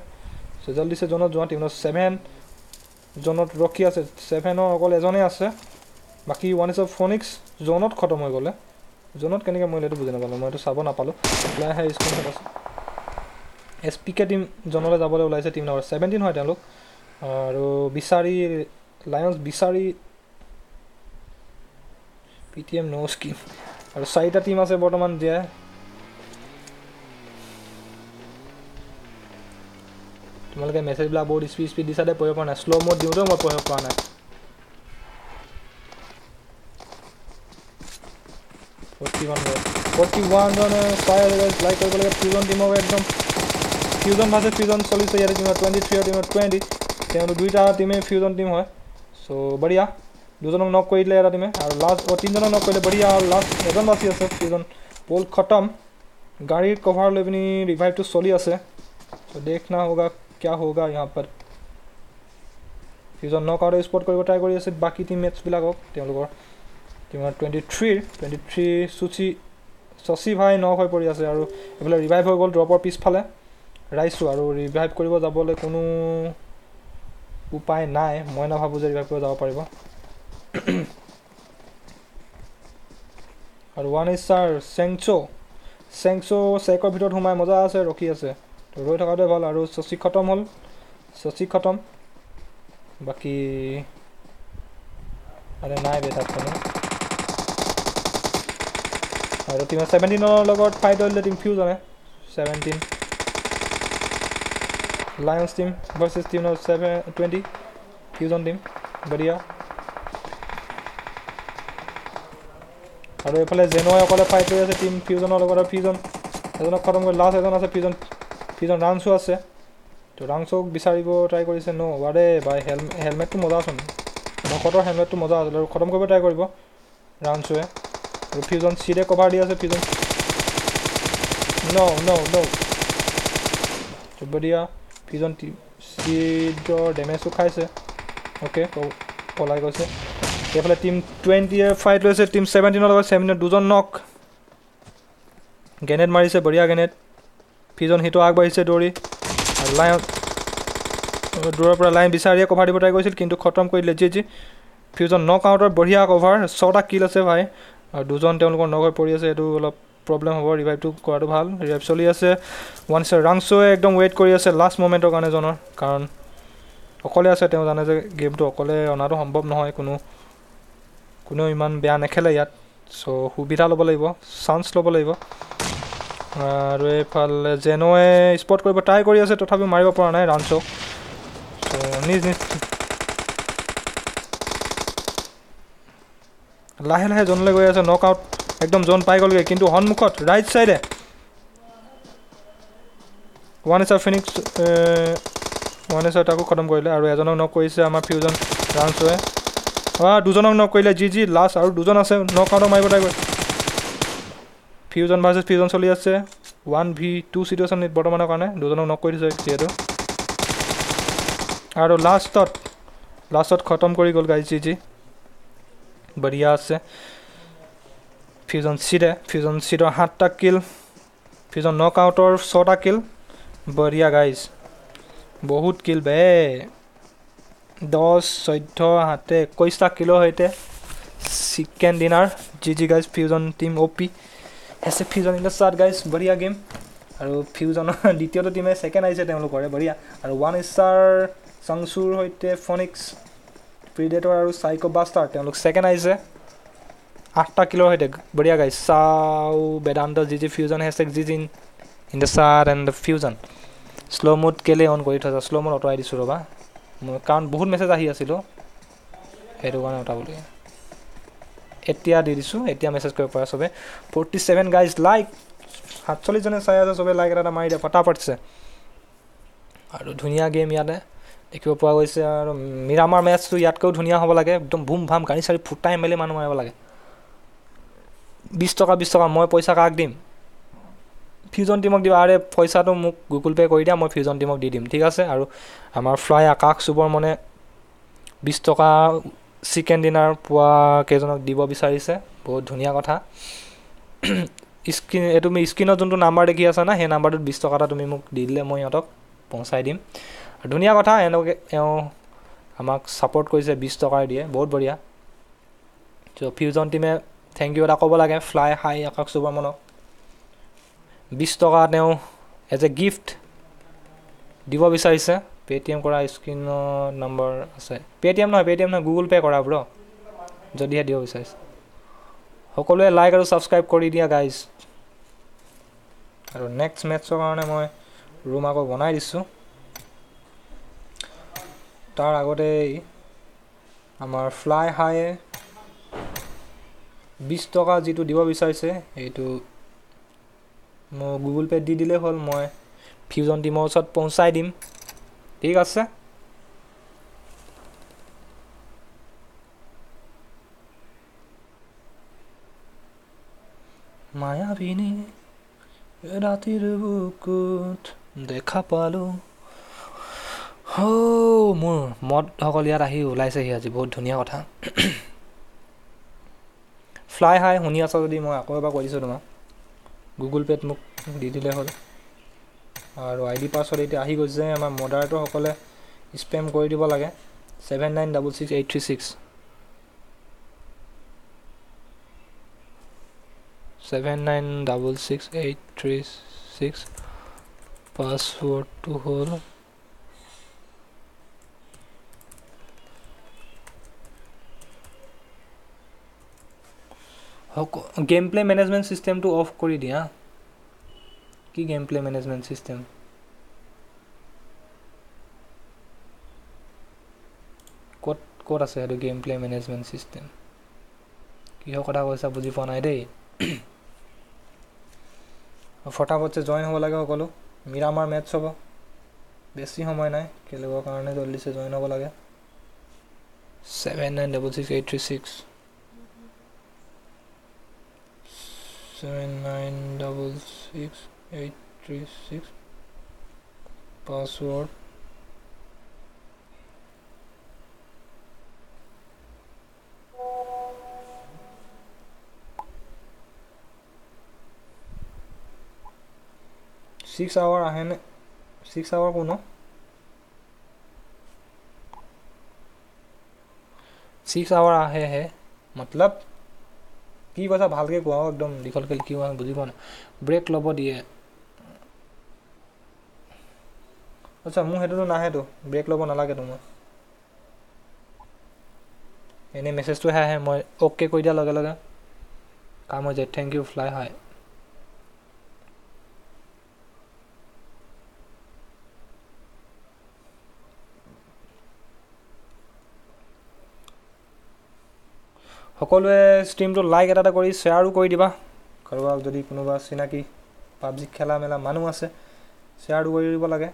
চ' জল্দিছে জনত যোৱা টিমৰ ছেভেন জনত ৰখি আছে ছেভেনৰ অকল এজনেই আছে বাকী ওৱান ইজ অফ ফনিক্স জনত খতম হৈ গ'লে। জনত কেনেকৈ মই এইটো বুজি নাপালোঁ মই এইটো চাব নাপালোঁ। লাহে স্ক্ৰীণত আছে এছ পি কে টিম জনলৈ যাবলৈ ওলাইছে টিম নম্বৰ ছেভেণ্টিন হয় তেওঁলোক। আৰু বিচাৰি লায়ন্স বিচাৰি P T M no' scheme আৰু চাৰিটা টিম আছে বৰ্তমান জীয়াই। তোমালোকে মেছেজবিলাক বহুত স্পীড স্পীড দিছা দে পঢ়িব পৰা নাই। শ্ল' মোড দিওঁতেও মই পঢ়িব পৰা নাই। 41 41 জন ফায়ার লাইক কৰিব লাগে ফিউজন টিমৰ একদম ফিউজন ভাৰ্চেছ ফিউজন চলিছে ইয়াতে টিমত টুৱেণ্টি থ্ৰীৰ টিমত টুৱেণ্টি তেওঁলোক দুইটা টিমে ফিউজন টিম হয় চ' বঢ়িয়া দুজনক নক কৰি দিলে এটা টিমে আৰু লাষ্ট অঁ তিনিজনক নক কৰিলে বঢ়িয়া আৰু লাষ্ট এজন বাচি আছে ফিউজন বল খতম গাড়ীৰ কভাৰ লৈ পিনি ৰিভাইভটো চলি আছে চ' দেখনা হোগা ক্যা হোগা ইয়াৰ পৰা ফিউজন নক আউট স্পট কৰিব ট্ৰাই কৰি আছে বাকী টিম মেটছবিলাকক তেওঁলোকৰ টিমৰ টুৱেণ্টি থ্ৰীৰ টুৱেণ্টি থ্ৰী চুচি চচি ভাই নক হৈ পৰি আছে আৰু এইফালে ৰিভাইভ হৈ গ'ল ড্ৰপৰ পিছফালে। ৰাইছোঁ আৰু ৰিভাইভ কৰিব যাবলৈ কোনো উপায় নাই। মই নাভাবোঁ যে ৰিভাইভ কৰিব যাব পাৰিব। আৰু ওৱান ষ্টাৰ চেংচো চেংচো চেকৰ ভিতৰত সোমাই মজা আছে ৰখি আছে। তো ৰৈ থকাটোৱে ভাল আৰু চচি খতম হ'ল। চচি খতম। বাকী আৰে নাই বে আৰু টিম ছেভেণ্টিনৰ লগত ফাইট হৈ দিলে team ফিউজনে seventeen lions team versus team seven twenty fusion team বঢ়িয়া। আৰু এইফালে জেনুৱাই অকলে ফাইট কৰি আছে টিম ফিউজনৰ লগত আৰু ফিউজন এজনক খতম কৰি লাষ্ট এজন আছে ফিউজন ফিউজন ৰাংচো আছে। তো ৰাংচোক বিচাৰিব ট্ৰাই কৰিছে ন আৰে বাই হেল হেলমেটটো মজাচোন নশতৰ হেলমেটটো মজা আছিল আৰু খতম কৰিব ট্ৰাই কৰিব। আৰু ফিউজন চিৰে কভাৰ দি আছে ফিউজন ন ন ন বঢ়িয়া ফিউজন চিডৰ ডেমেজো খাইছে অ'কে পলাই গৈছে এইফালে টিম টুৱেণ্টিয়ে ফাইট লৈছে টিম ছেভেণ্টিনৰ লগত ছেভেণ্টিনৰ দুজন নক গ্ৰেনেড মাৰিছে বঢ়িয়া গ্ৰেনেড ফিজন সিটো আগবাঢ়িছে দৌৰি আৰু লাইন দূৰৰ পৰা লাইন বিচাৰিয়ে কভাৰ দিব ট্ৰাই কৰিছিল কিন্তু খতম কৰি দিলে জি জি ফিউজন নক আউটৰ বঢ়িয়া কভাৰ ছটা কিল আছে ভাই আৰু দুজন তেওঁলোকৰ হৈ পৰি আছে এইটো অলপ প্ৰব্লেম হ'ব ৰিভাইভটো কৰাটো ভাল। ৰিভাইভ চলি আছে। ওৱান ষ্টাৰ ৰাংচোৱে একদম ৱেইট কৰি আছে লাষ্ট মমেণ্টৰ কাৰণে জনৰ কাৰণ অকলে আছে তেওঁ জানে যে গেমটো অকলে অনাটো সম্ভৱ নহয় কোনো কোনেও ইমান বেয়া নেখেলে ইয়াত। চ' সুবিধা ল'ব লাগিব চান্স ল'ব লাগিব। আৰু এইফালে জেনোৱে স্পট কৰিব ট্ৰাই কৰি আছে তথাপিও মাৰিব পৰা নাই চ' নিজ নিজ লাহে লাহে জনলৈ গৈ আছে নক আউট একদম জন পাই গ'লগৈ কিন্তু সন্মুখত ৰাইট ছাইডে ওৱান এছাৰ ফিনিক্স ওৱান এছাৰ তাকো খতম কৰিলে আৰু এজনক নক কৰিছে আমাৰ ফিউজন ৰাঞ্চোৱে দুজনক নক কৰিলে জি জি লাষ্ট আৰু দুজন আছে নক আউটক মাৰিব কৰি ফিউজন ভাৰ্চেছ ফিউজন চলি আছে ওৱান ভি টু চিটুৱেশ্যন বৰ্তমানৰ কাৰণে দুজনক নক কৰি দিছে যিহেতু। আৰু লাষ্টত লাষ্টত খতম কৰি গ'ল গাইজ জি জি বঢ়িয়া আছে। ফিউজন চিডে ফিউজন চিডৰ সাতটা কিল ফিউজন নক আউটৰ ছটা কিল বঢ়িয়া গাইজ বহুত কিল বে। দহ চৈধ্য সাতে একৈছটা কিলৰ সৈতে chicken dinner G G guys fusion team O' P হেছে fusion chart guys বঢ়িয়া গেম আৰু ফিউজনৰ দ্বিতীয়টো টিমে ছেকেণ্ড আহিছে তেওঁলোকৰে বঢ়িয়া। আৰু ওৱান ষ্টাৰ চাংচুৰ সৈতে ফনিক্স প্ৰিডেটৰ আৰু চাইকো বাষ্টাৰ তেওঁলোক ছেকেণ্ড আহিছে আঠটা কিলোৰ সৈতে বঢ়িয়া গাইজ চাও Vedant G G fusion হেছেক G G in the chart and the fusion slow' mode কেলে অন কৰি থৈছা? শ্ল' মুড আঁতৰাই দিছোঁ ৰ'বা। মই কাৰণ বহুত মেছেজ আহি আছিলোঁ সেইটো কাৰণে আঁতৰাবলৈ এতিয়া দি দিছোঁ। এতিয়া মেছেজ কৰিব পৰা চবে। ফৰ্টি ছেভেন গাইজ লাইক সাতচল্লিছজনে চাই আছে চবে লাইক এটা এটা মাৰি দিয়ে। ফটাফটছে আৰু ধুনীয়া গেম ইয়াতে। দেখিব পোৱা গৈছে আৰু মিৰামাৰ মেটচটো ইয়াতকৈও ধুনীয়া হ'ব লাগে একদম বুম ভাম গাড়ী চাড়ী ফুটাই মেলি মানুহ মাৰিব লাগে। বিছ টকা বিছ টকা মই পইচা কাক দিম? ফিউজন টিমক দিবা। আৰে পইচাটো মোক গুগল পে' কৰি দিয়া মই ফিউজন টিমক দি দিম ঠিক আছে? আৰু আমাৰ ফ্লাই আকাশ চুবৰ মানে বিছ টকা চিকেন ডিনাৰ পোৱা কেইজনক দিব বিচাৰিছে বহুত ধুনীয়া কথা। স্ক্ৰীন এই তুমি স্ক্ৰীণত যোনটো নাম্বাৰ দেখি আছা না সেই নাম্বাৰটোত বিছ টকা এটা তুমি মোক দি দিলে মই সিহঁতক পहुচাই দিম। ধুনীয়া কথা এনেকৈ এওঁ আমাক ছাপৰ্ট কৰিছে বিছ টকাৰ দিয়ে বহুত বঢ়িয়া। চ' ফিউজন টিমে থেংক ইউ এটা ক'ব লাগে ফ্লাই হাই আকাশ চুবাৰমনক বিছ টকা তেওঁ এজ এ গিফ্ট দিব বিচাৰিছে। পে'টিএম কৰা স্ক্ৰীণৰ নম্বৰ আছে। পে'টিএম নহয় পে'টিএম নহয় গুগল পে' কৰা ব্ৰ যদিহে দিব বিচাৰিছে। সকলোৱে লাইক আৰু ছাবস্ক্ৰাইব কৰি দিয়া গাইজ আৰু নেক্সট মেটছৰ কাৰণে মই ৰুম আকৌ বনাই দিছোঁ। তাৰ আগতেই আমাৰ ফ্লাই হাইয়ে বিছ টকা যিটো দিব বিচাৰিছে সেইটো মই গুগল পে'ত দি দিলেই হ'ল মই ফিউজন টিমৰ ওচৰত পহুচাই দিম। ঠিক আছে? মায়াবিনী ৰাতিৰ বুকুত দেখা পালোঁ। মোৰ মদসকল ইয়াত আহি ওলাইছেহি আজি বহুত ধুনীয়া কথা। ফ্লাই হাই শুনি আছা যদি মই আকৌ এবাৰ কৈ দিছোঁ তোমাক। গুগল পে'ত মোক দি দিলে হ'ল। আৰু আই ডি পাছৱৰ্ড এতিয়া আহি গৈছে আমাৰ মডাৰেটৰসকলে স্পেম কৰি দিব লাগে। Seven nine double six eight three six seven nine double six eight three six পাছৱৰ্ডটো হ'ল গেম প্লে' মেনেজমেণ্ট ছিষ্টেমটো অফ কৰি দিয়া। কি গেম প্লে' মেনেজমেণ্ট ছিষ্টেম ক'ত ক'ত আছে সেইটো গেম প্লে' মেনেজমেণ্ট ছিষ্টেম কিহৰ কথা কৈছা বুজি পোৱা নাই দেই? ফটাফটছে জইন হ'ব লাগে সকলো। মিৰামাৰ মেটছ হ'ব। বেছি সময় নাই খেলিবৰ কাৰণে জল্দিছে জইন হ'ব লাগে। Seven nine double six eight three six seven nine double six eight three six password six hour আহেনে six hour কোনো ছিক্স আৱাৰ আহেহে মতলব কি কৈছা ভালকৈ কোৱা একদম দীঘলকৈ লিখি কোৱা বুজি পোৱা নাই। ব্ৰেক ল'ব দিয়ে। আচ্ছা মোৰ সেইটোতো নাহেতো ব্ৰেক ল'ব নালাগেতো মই এনেই মেছেজটোহে আহে মই অ'কে কৰি দিয়াৰ লগে লগে। কাম হৈ যায় থেংক ইউ ফ্লাই হাই সকলোৱে ষ্ট্ৰীমটো লাইক এটা এটা কৰি শ্বেয়াৰো কৰি দিবা। কাৰোবাক যদি কোনোবা চিনাকি পাবজি খেলা মেলা মানুহ আছে শ্বেয়াৰটো কৰি দিব লাগে।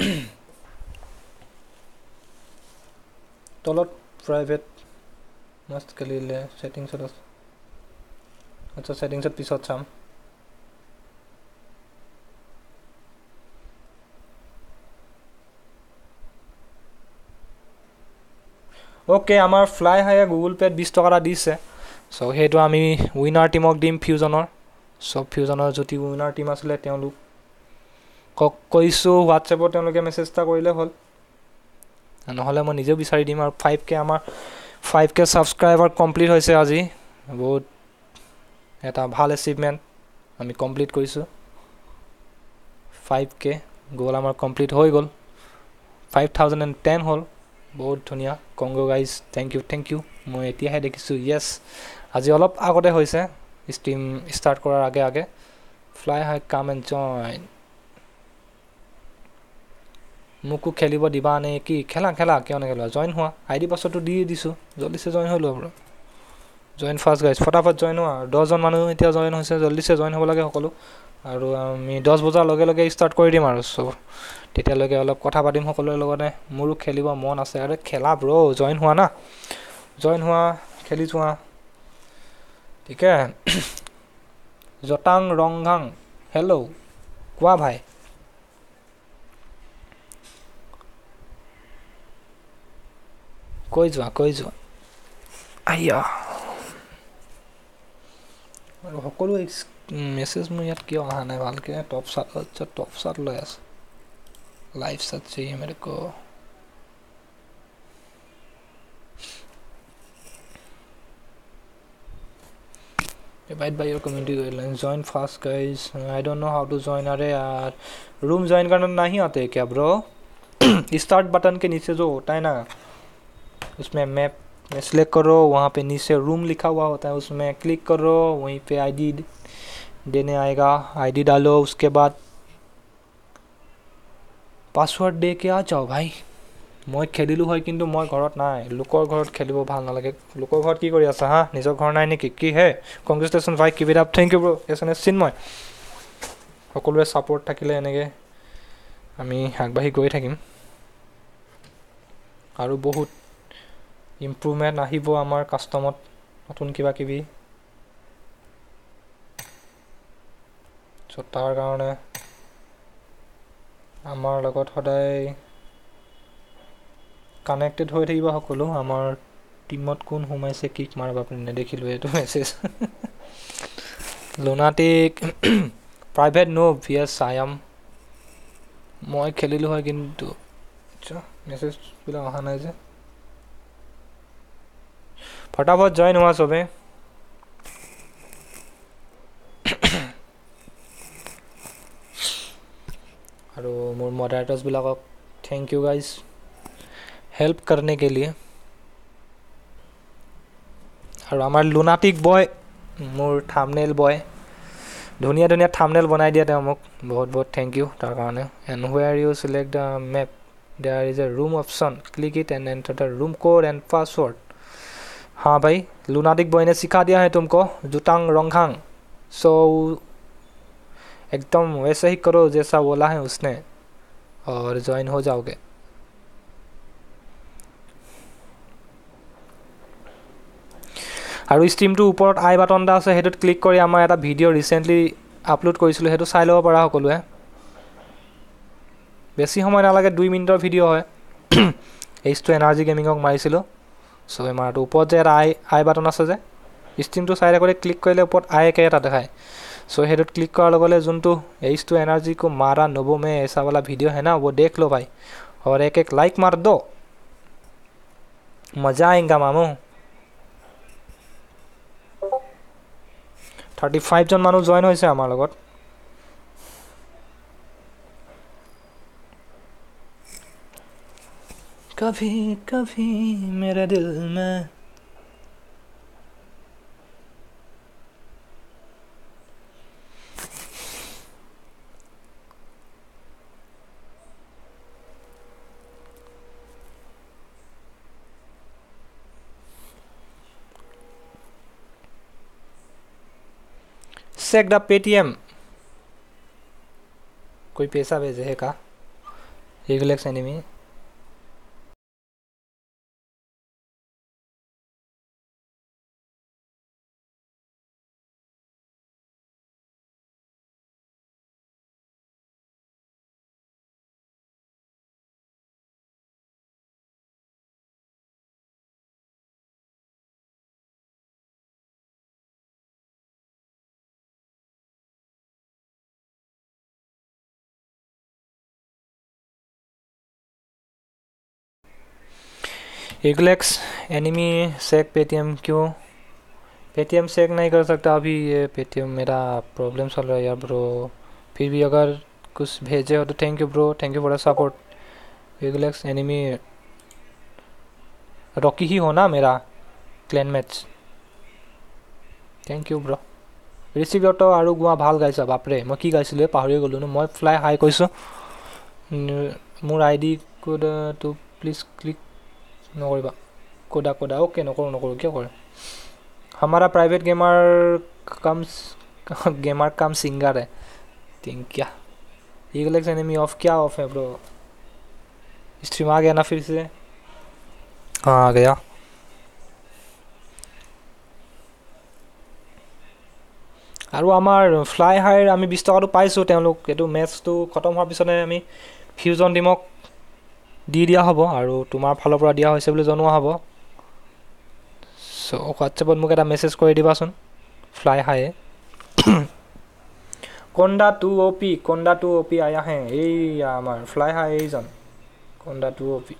তলত প্ৰাইভেট মাষ্ট খেলিলে ছেটিংছত আছে। আচ্ছা ছেটিংছত পিছত চাম। অ'কে আমাৰ ফ্লাই হাইয়ে গুগল পে'ত বিছ টকা এটা দিছে। চ' সেইটো আমি উইনাৰ টীমক দিম ফিউজনৰ চব ফিউজনৰ যদি উইনাৰ টীম আছিলে তেওঁলোকক কৈছোঁ হোৱাটছএপত তেওঁলোকে মেছেজ এটা কৰিলে হ'ল। নহ'লে মই নিজেও বিচাৰি দিম আৰু ফাইভ কে আমাৰ ফাইভ কে ছাবস্ক্ৰাইবাৰ কমপ্লিট হৈছে আজি। বহুত এটা ভাল এচিভমেণ্ট আমি কমপ্লিট কৰিছোঁ। ফাইভ কে গ'ল আমাৰ কমপ্লিট হৈ গ'ল। ফাইভ থাউজেণ্ড এণ্ড টেন হ'ল। বহুত ধুনীয়া। Congrats guys thank you thank you মই এতিয়াহে দেখিছোঁ য়েছ আজি অলপ আগতে হৈছে ষ্ট্ৰীম ষ্টাৰ্ট কৰাৰ আগে আগে। ফ্লাই হাই কাম এণ্ড জইন মোকো খেলিব দিবা নে কি? খেলা খেলা কিয় নেখেলা জইন হোৱা। আই ডি পাছতো দি দিছোঁ। জল্দিছে জইন হৈ লোৱা বাৰু। জইন ফাৰ্ষ্ট গাইজ ফটাফট জইন হোৱা। দহজন মানুহ এতিয়া জইন হৈছে জল্দিছে জইন হ'ব লাগে সকলো। আৰু আমি দহ বজাৰ লগে লগে ষ্টাৰ্ট কৰি দিম আৰু চ' তেতিয়ালৈকে অলপ কথা পাতিম সকলোৰে লগতে। মোৰো খেলিব মন আছে। আৰে খেলা ব্ৰ জইন হোৱা না? জইন হোৱা খেলি যোৱা। ঠিকে। জটাং ৰংঘাং হেল্ল' কোৱা ভাই? কৈ যোৱা কৈ যোৱা। আইয়া। আৰু সকলো মেছেজ মোৰ ইয়াত কিয় অহা নাই? ভালকৈ টপ আচ্ছা টপ চাট লৈ আছে। लाइव सच चाहिए मेरे को। Abide by your community guidelines join fast, guys. I don't know how to join, अरे यार। रूम ज्वाइन करना नहीं आते क्या ब्रो स्टार्ट बटन के नीचे जो होता है ना, उसमें मैप में सेलेक्ट करो, वहाँ पे नीचे रूम लिखा हुआ होता है, उसमें क्लिक करो, वहीं पे आईडी देने आएगा। आईडी डालो, उसके बाद পাছৱৰ্ড দে কে আ যাওঁ ভাই। মই খেলিলোঁ হয় কিন্তু মই ঘৰত নাই। লোকৰ ঘৰত খেলিব ভাল নালাগে। লোকৰ ঘৰত কি কৰি আছা হা? নিজৰ ঘৰ নাই নেকি? কি হে? কংগ্ৰেচুলেশ্যন ভাই keep it up thank you bro S N S Chinmoy সকলোৰে ছাপৰ্ট থাকিলে এনেকৈ আমি আগবাঢ়ি গৈ থাকিম। আৰু বহুত ইম্প্ৰুভমেণ্ট আহিব আমাৰ কাষ্টমত নতুন কিবা কিবি চ' তাৰ কাৰণে আমাৰ লগত সদায় কানেক্টেড হৈ থাকিব সকলো। আমাৰ টীমত কোন সোমাইছে কিক মাৰবা আপুনি নেদেখিলোঁ এইটো message lunatic private no' V S M মই খেলিলোঁ হয় কিন্তু আচ্ছা মেছেজবিলাক অহা নাই যে। ফটাফট জইন হোৱা চবে। আৰু মোৰ মডাৰেটাৰ্ছবিলাকক থেংক ইউ গাইজ হেল্প কাৰণে কে লিয়ে আৰু আমাৰ লুনাটিক বয় মোৰ থামনেল বয় ধুনীয়া ধুনীয়া থামনেল বনাই দিয়ে তেওঁ মোক বহুত বহুত থেংক ইউ তাৰ কাৰণে and where you select the map there is a room option click it and enter the room code and password हाँ भाई लुनाटिक बॉय ने सिखा दिया है तुमको जुटांग रोंगखांग सो एकदम वैसे ही करो जैसा बोला है उसने और ज्वाइन हो जाओगे আৰু ষ্ট্ৰীমটোৰ ওপৰত আই বাটন এটা আছে সেইটোত ক্লিক কৰি আমাৰ এটা ভিডিঅ' ৰিচেণ্টলি আপলোড কৰিছিলোঁ সেইটো চাই ল'ব পাৰা সকলোৱে বেছি সময় নালাগে দুই মিনিটৰ ভিডিঅ' হয় এইচ টু এনাৰ্জি গেমিঙক মাৰিছিলোঁ চ' মাৰটো ওপৰত যে এটা আই আই বাটন আছে যে ষ্ট্ৰীমটো চাই থাকোঁতে ক্লিক কৰিলে ওপৰত আই একে এটা দেখায় सो so, हेडुट क्लिक करार लगे जोनटू एच टू एनर्जी को मारा नोबो में ऐसा वाला वीडियो है ना वो देख लो भाई और एक एक लाइक मार दो मज़ा आएगा मामू থাৰ্টি ফাইভজন মানুহ জইন হৈছে আমাৰ লগত কভি কভি মেৰা দিল মে चेक द पेटीएम कोई पैसा भेजे है का? एक लैक्स एनिमी एगलेक्स एनिमी सेक पेटीएम क्यों पेटीएम सेक नहीं कर सकता अभी ये पेटीएम मेरा प्रॉब्लम चल रहा है यार ब्रो फिर भी अगर कुछ भेजे हो तो thank you bro thank you for the support Eaglex enemy Rocky ही हो ना मेरा clan mates thank you bro receive auto আৰু গোৱা ভাল গাইছা বাপৰে মই কি গাইছিলোঁ এই পাহৰি গ'লোঁ ন মই ফ্লাই হাই কৈছোঁ উম, মোৰ আই ডি কোডটো প্লিজ ক্লিক নকৰিবা কোডা কোডা অ'কে নকৰোঁ নকৰোঁ কিয় কৰে हमारा private gamer come gamer come singer है थिंक क्या ईगलेक्स एनिमी ऑफ क्या ऑफ है ब्रो स्ट्रीम आ गया ना फिर से हाँ आ गया আৰু আমাৰ ফ্লাই হাইৰ আমি বিছ টকাটো পাইছোঁ তেওঁলোক এইটো মেটচটো খতম হোৱাৰ পিছতে আমি ফিউজন টিমক দি দিয়া হ'ব আৰু তোমাৰ ফালৰ পৰা দিয়া হৈছে বুলি জনোৱা হ'ব। চ' হোৱাটছএপত মোক এটা মেছেজ কৰি দিবাচোন ফ্লাই হাইয়ে কন্দা টু অ' পি কন্দা টু অ' পি আয়া হে এইয়া আমাৰ ফ্লাই হাই এইজন। কন্দা টু অ' পি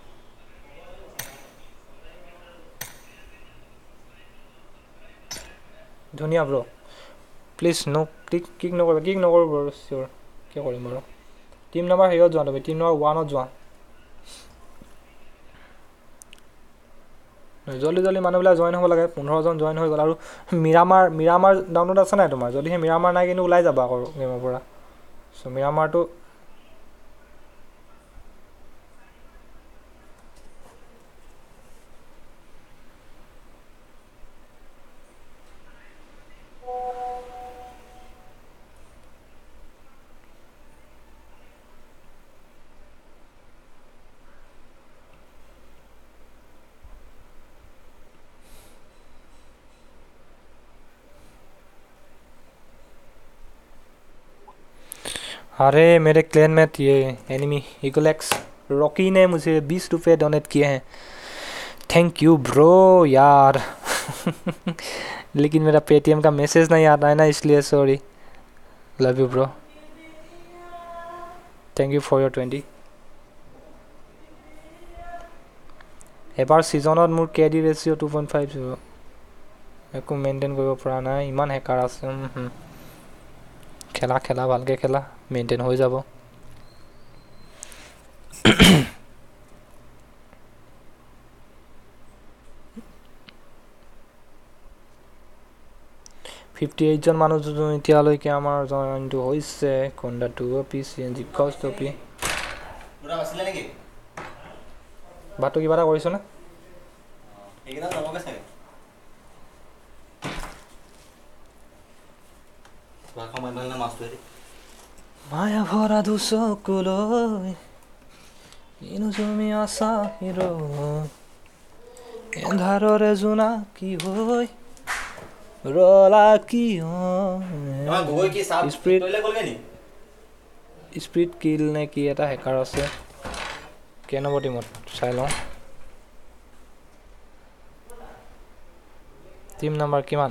ধুনীয়া ব্ৰ প্লিজ ন ক্লিক ক্লিক নকৰিবা ক্লিক নকৰোঁ বাৰু চিয়'ৰ কিয় কৰিম বাৰু টিম নাম্বাৰ হেৰিয়ত যোৱা তুমি টিম নাম্বাৰ ওৱানত যোৱা। জল্দি জল্দি মানুহবিলাক জইন হ'ব লাগে পোন্ধৰজন জইন হৈ গ'ল আৰু মিৰামাৰ মিৰামাৰ ডাউনলোড আছে নাই তোমাৰ? যদিহে মিৰামাৰ নাই কিন্তু ওলাই যাবা আকৌ গেমৰ পৰা। চ' মিৰামাৰটো अरे मेरे क्लैन में ये एनिमी इकोलेक्स रॉकी ने मुझे बीस रुपये डोनेट किए हैं थैंक यू ब्रो यार लेकिन मेरा पेटीएम का मैसेज नहीं आता है ना इसलिए sorry love you bro thank you for year twenty এবাৰ ছিজনত মোৰ K D ratio' two point five zero' একো মেইনটেইন কৰিব পৰা নাই ইমান হেকাৰ আছে উম, হুম। খেলা খেলা ভালকৈ খেলা মেইনটেইন হৈ যাব। ফিফটি এইটজন মানুহ যোন এতিয়ালৈকে আমাৰ জইনটো হৈছে কণ্ডা two O' P C N G কষ্ট অ' পি দুটা বাছিলে নেকি? ভাতটো কিবা এটা কৰিছনে সময় মাছটো মায়া ভৰা দুচকুলৈ কিনো তুমি আছা হিৰো এন্ধাৰৰে জোনাকী হৈ ৰলা কি নি? স্প্ৰীট কিল নে কি এটা হেকাৰ আছে? কেই নম্বৰ টিমত চাই লওঁ। টিম নাম্বাৰ কিমান?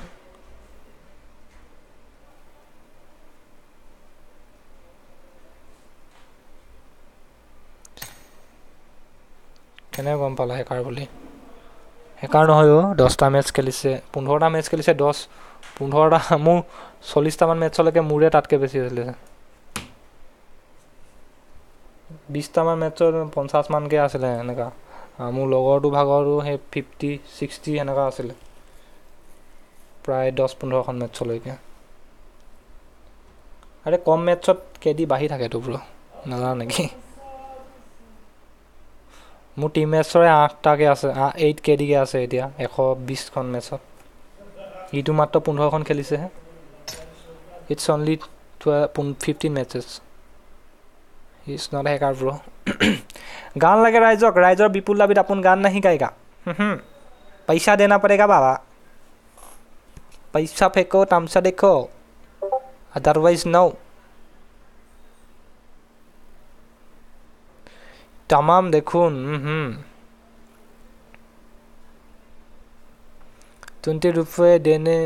কেনেকৈ গম পালা হেকাৰ বুলি? হেকাৰ নহয় অ' দহটা মেটচ খেলিছে পোন্ধৰটা মেটচ খেলিছে দহ পোন্ধৰটা মোৰ চল্লিছটামান মেটচলৈকে মোৰে তাতকৈ বেছি হৈছিলে। বিছটামান মেটছত পঞ্চাছমানকৈ আছিলে এনেকুৱা মোৰ লগৰটো ভাগৰো সেই ফিফটি ছিক্সটি এনেকুৱা আছিলে। প্ৰায় দহ পোন্ধৰখন মেটচলৈকে আৰে কম মেটচত কেদি বাঢ়ি থাকেতো ব্ৰ নাজানো নেকি? মোৰ টিম মেটচৰে আঠটাকৈ আছে এইট কে ডিকৈ আছে এতিয়া এশ বিছখন মেটচত ইটো মাত্ৰ পোন্ধৰখন খেলিছেহে it's only টুৱে fifteen matches is not hacker bro গান লাগে ৰাইজক ৰাইজৰ বিপুল দাবিত আপোন গান নাহি গায়গা पैसा देना पड़ेगा बाबा पैसा फेंको तमसा देखो अदरवाइज नो तमाम देखून ट्वेंटी रुपये देने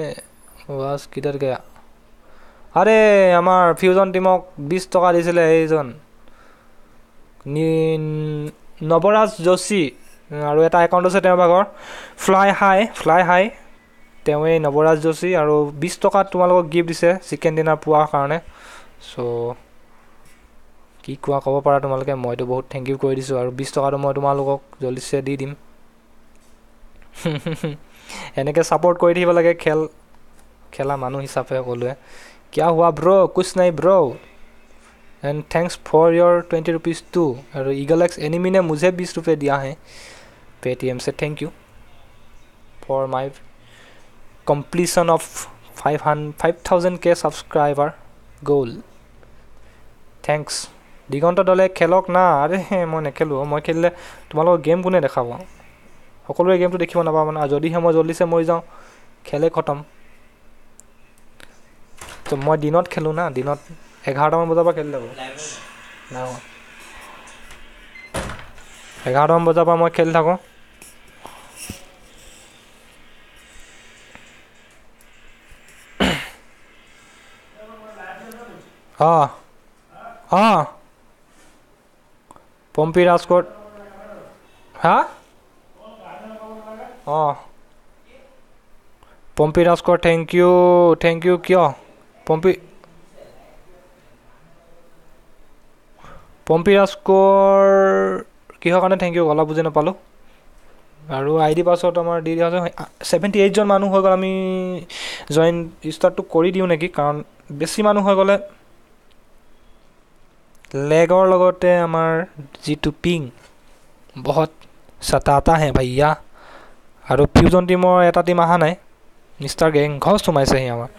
वास किधर गया আৰে আমাৰ ফিউজন টিমক বিছ টকা দিছিলে এইজন নি নৱৰাজ যোশী আৰু এটা একাউণ্ট আছে তেওঁৰ ভাগৰ ফ্লাই হাই ফ্লাই হাই তেওঁ এই নৱৰাজ যোশী আৰু বিছ টকাত তোমালোকক গিফ্ট দিছে চিকেন ডিনাৰ পোৱাৰ কাৰণে চ' কি কোৱা ক'ব পাৰা তোমালোকে মইতো বহুত থেংক ইউ কৰি দিছোঁ আৰু বিছ টকাটো মই তোমালোকক জল্দিছে দি দিম এনেকৈ ছাপৰ্ট কৰি থাকিব লাগে খেল খেলা মানুহ হিচাপে সকলোৱে কিয়া হোৱা ব্ৰ কুছ নাই bro and thanks for your twenty rupees two और ईगल एक्स एनिमी ने मुझे बीस रुपये दिया है Paytm say thank you for my completion of five hundred five thousand K सब्सक्राइबार goal thanks Diganta দলে খেলক না। আৰে মই নেখেলোঁ মই খেলিলে তোমালোকৰ গেম কোনে দেখাব? সকলোৰে গেমটো দেখিব নাপাওঁ মানে যদিহে মই জল্দিছে মৰি যাওঁ খেলে খতম। তো মই দিনত খেলোঁ না দিনত এঘাৰটামান বজাৰ পৰা খেলি হোৱা। এঘাৰটামান বজাৰ পৰা মই খেলি থাকোঁ। অঁ অঁ। পম্পী ৰাজকোট। হা? অঁ। Pompi Rajkot thank you thank you কিয়? পম্পী পম্পী ৰাজকোৰ কিহৰ কাৰণে থেংক ইউ অলপ বুজি নাপালোঁ। আৰু আই ডি পাছত আমাৰ দি দিয়া ছেভেণ্টি এইটজন মানুহ হৈ গ'ল। আমি জইন ষ্টাৰ্টটো কৰি দিওঁ নেকি? কাৰণ বেছি মানুহ হৈ গ'লে লেগৰ লগতে আমাৰ যিটো পিং বহুত চাটাটা হে ভাইয়া। আৰু ফিউজন টিমৰ এটা টিম অহা নাই। মিষ্টাৰ গেং ঘছ সোমাইছেহি আমাৰ।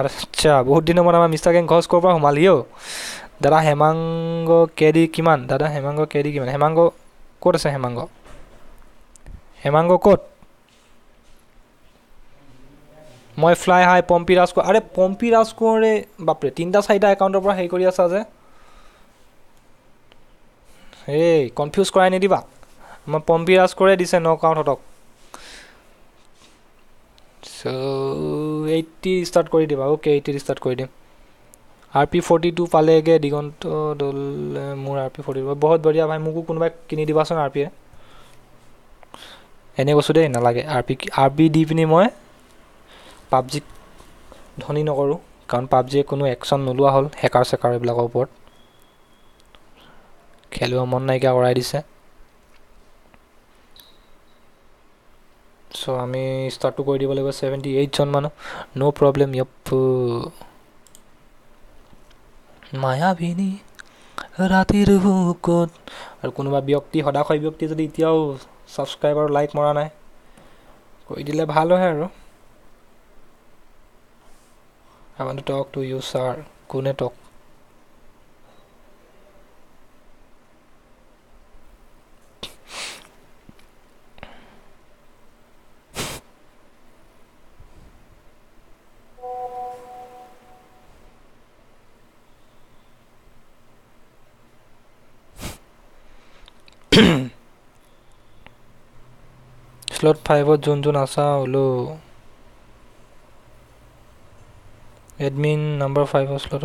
আচ্ছা বহুত দিনৰ মূৰত আমাৰ মিষ্টাৰ গেং ঘছ ক'ৰ পৰা সোমালি অ' দাদা হেমাংগ কেডি কিমান? দাদা হেমাংগ কেডি কিমান? হেমাংগ ক'ত আছে হেমাংগ? হেমাংগ ক'ত? মই ফ্লাই হাই পম্পী ৰাজকোঁৱৰ আৰে পম্পী ৰাজকোঁৱৰে বাপৰে তিনিটা চাৰিটা একাউণ্টৰ পৰা হেৰি কৰি আছা যে? এই কনফিউজ কৰাই নিদিবা। মই পম্পী ৰাজকোঁৱৰে দিছে নক আউটহঁতক চ' এইটটি ষ্টাৰ্ট কৰি দিবা। অ'কে এইটটি ষ্টাৰ্ট কৰি দিম। আৰ পি ফৰ্টি টু পালেগৈ দিগন্ত দল মোৰ আৰ পি ফৰ্টি টু বহুত বঢ়িয়া ভাই মোকো কোনোবাই কিনি দিবাচোন আৰ পিয়ে এনেই কৈছোঁ দেই নালাগে। আৰ পি আৰ পি দি পিনি মই পাবজিক ধনী নকৰোঁ। কাৰণ পাবজিয়ে কোনো একশ্যন নোলোৱা হ'ল হেকাৰ চেকাৰ এইবিলাকৰ ওপৰত। খেলিব মন নাইকিয়া কৰাই দিছে। চ' আমি ষ্টাৰ্টটো কৰি দিব লাগিব ছেভেণ্টি এইটজন মানুহ। No' problem yup. মায়াবিনী ৰাতিৰ বুকুত আৰু কোনোবা ব্যক্তি সদাশয় ব্যক্তি যদি এতিয়াও ছাবস্ক্ৰাইবাৰ লাইক মৰা নাই কৰি দিলে ভাল হয় আৰু। I want to talk to you sir কোনে টক শ্লট ফাইভত যোন যোন আছা হ'লো এডমিন নাম্বাৰ ফাইভৰ শ্লটৰ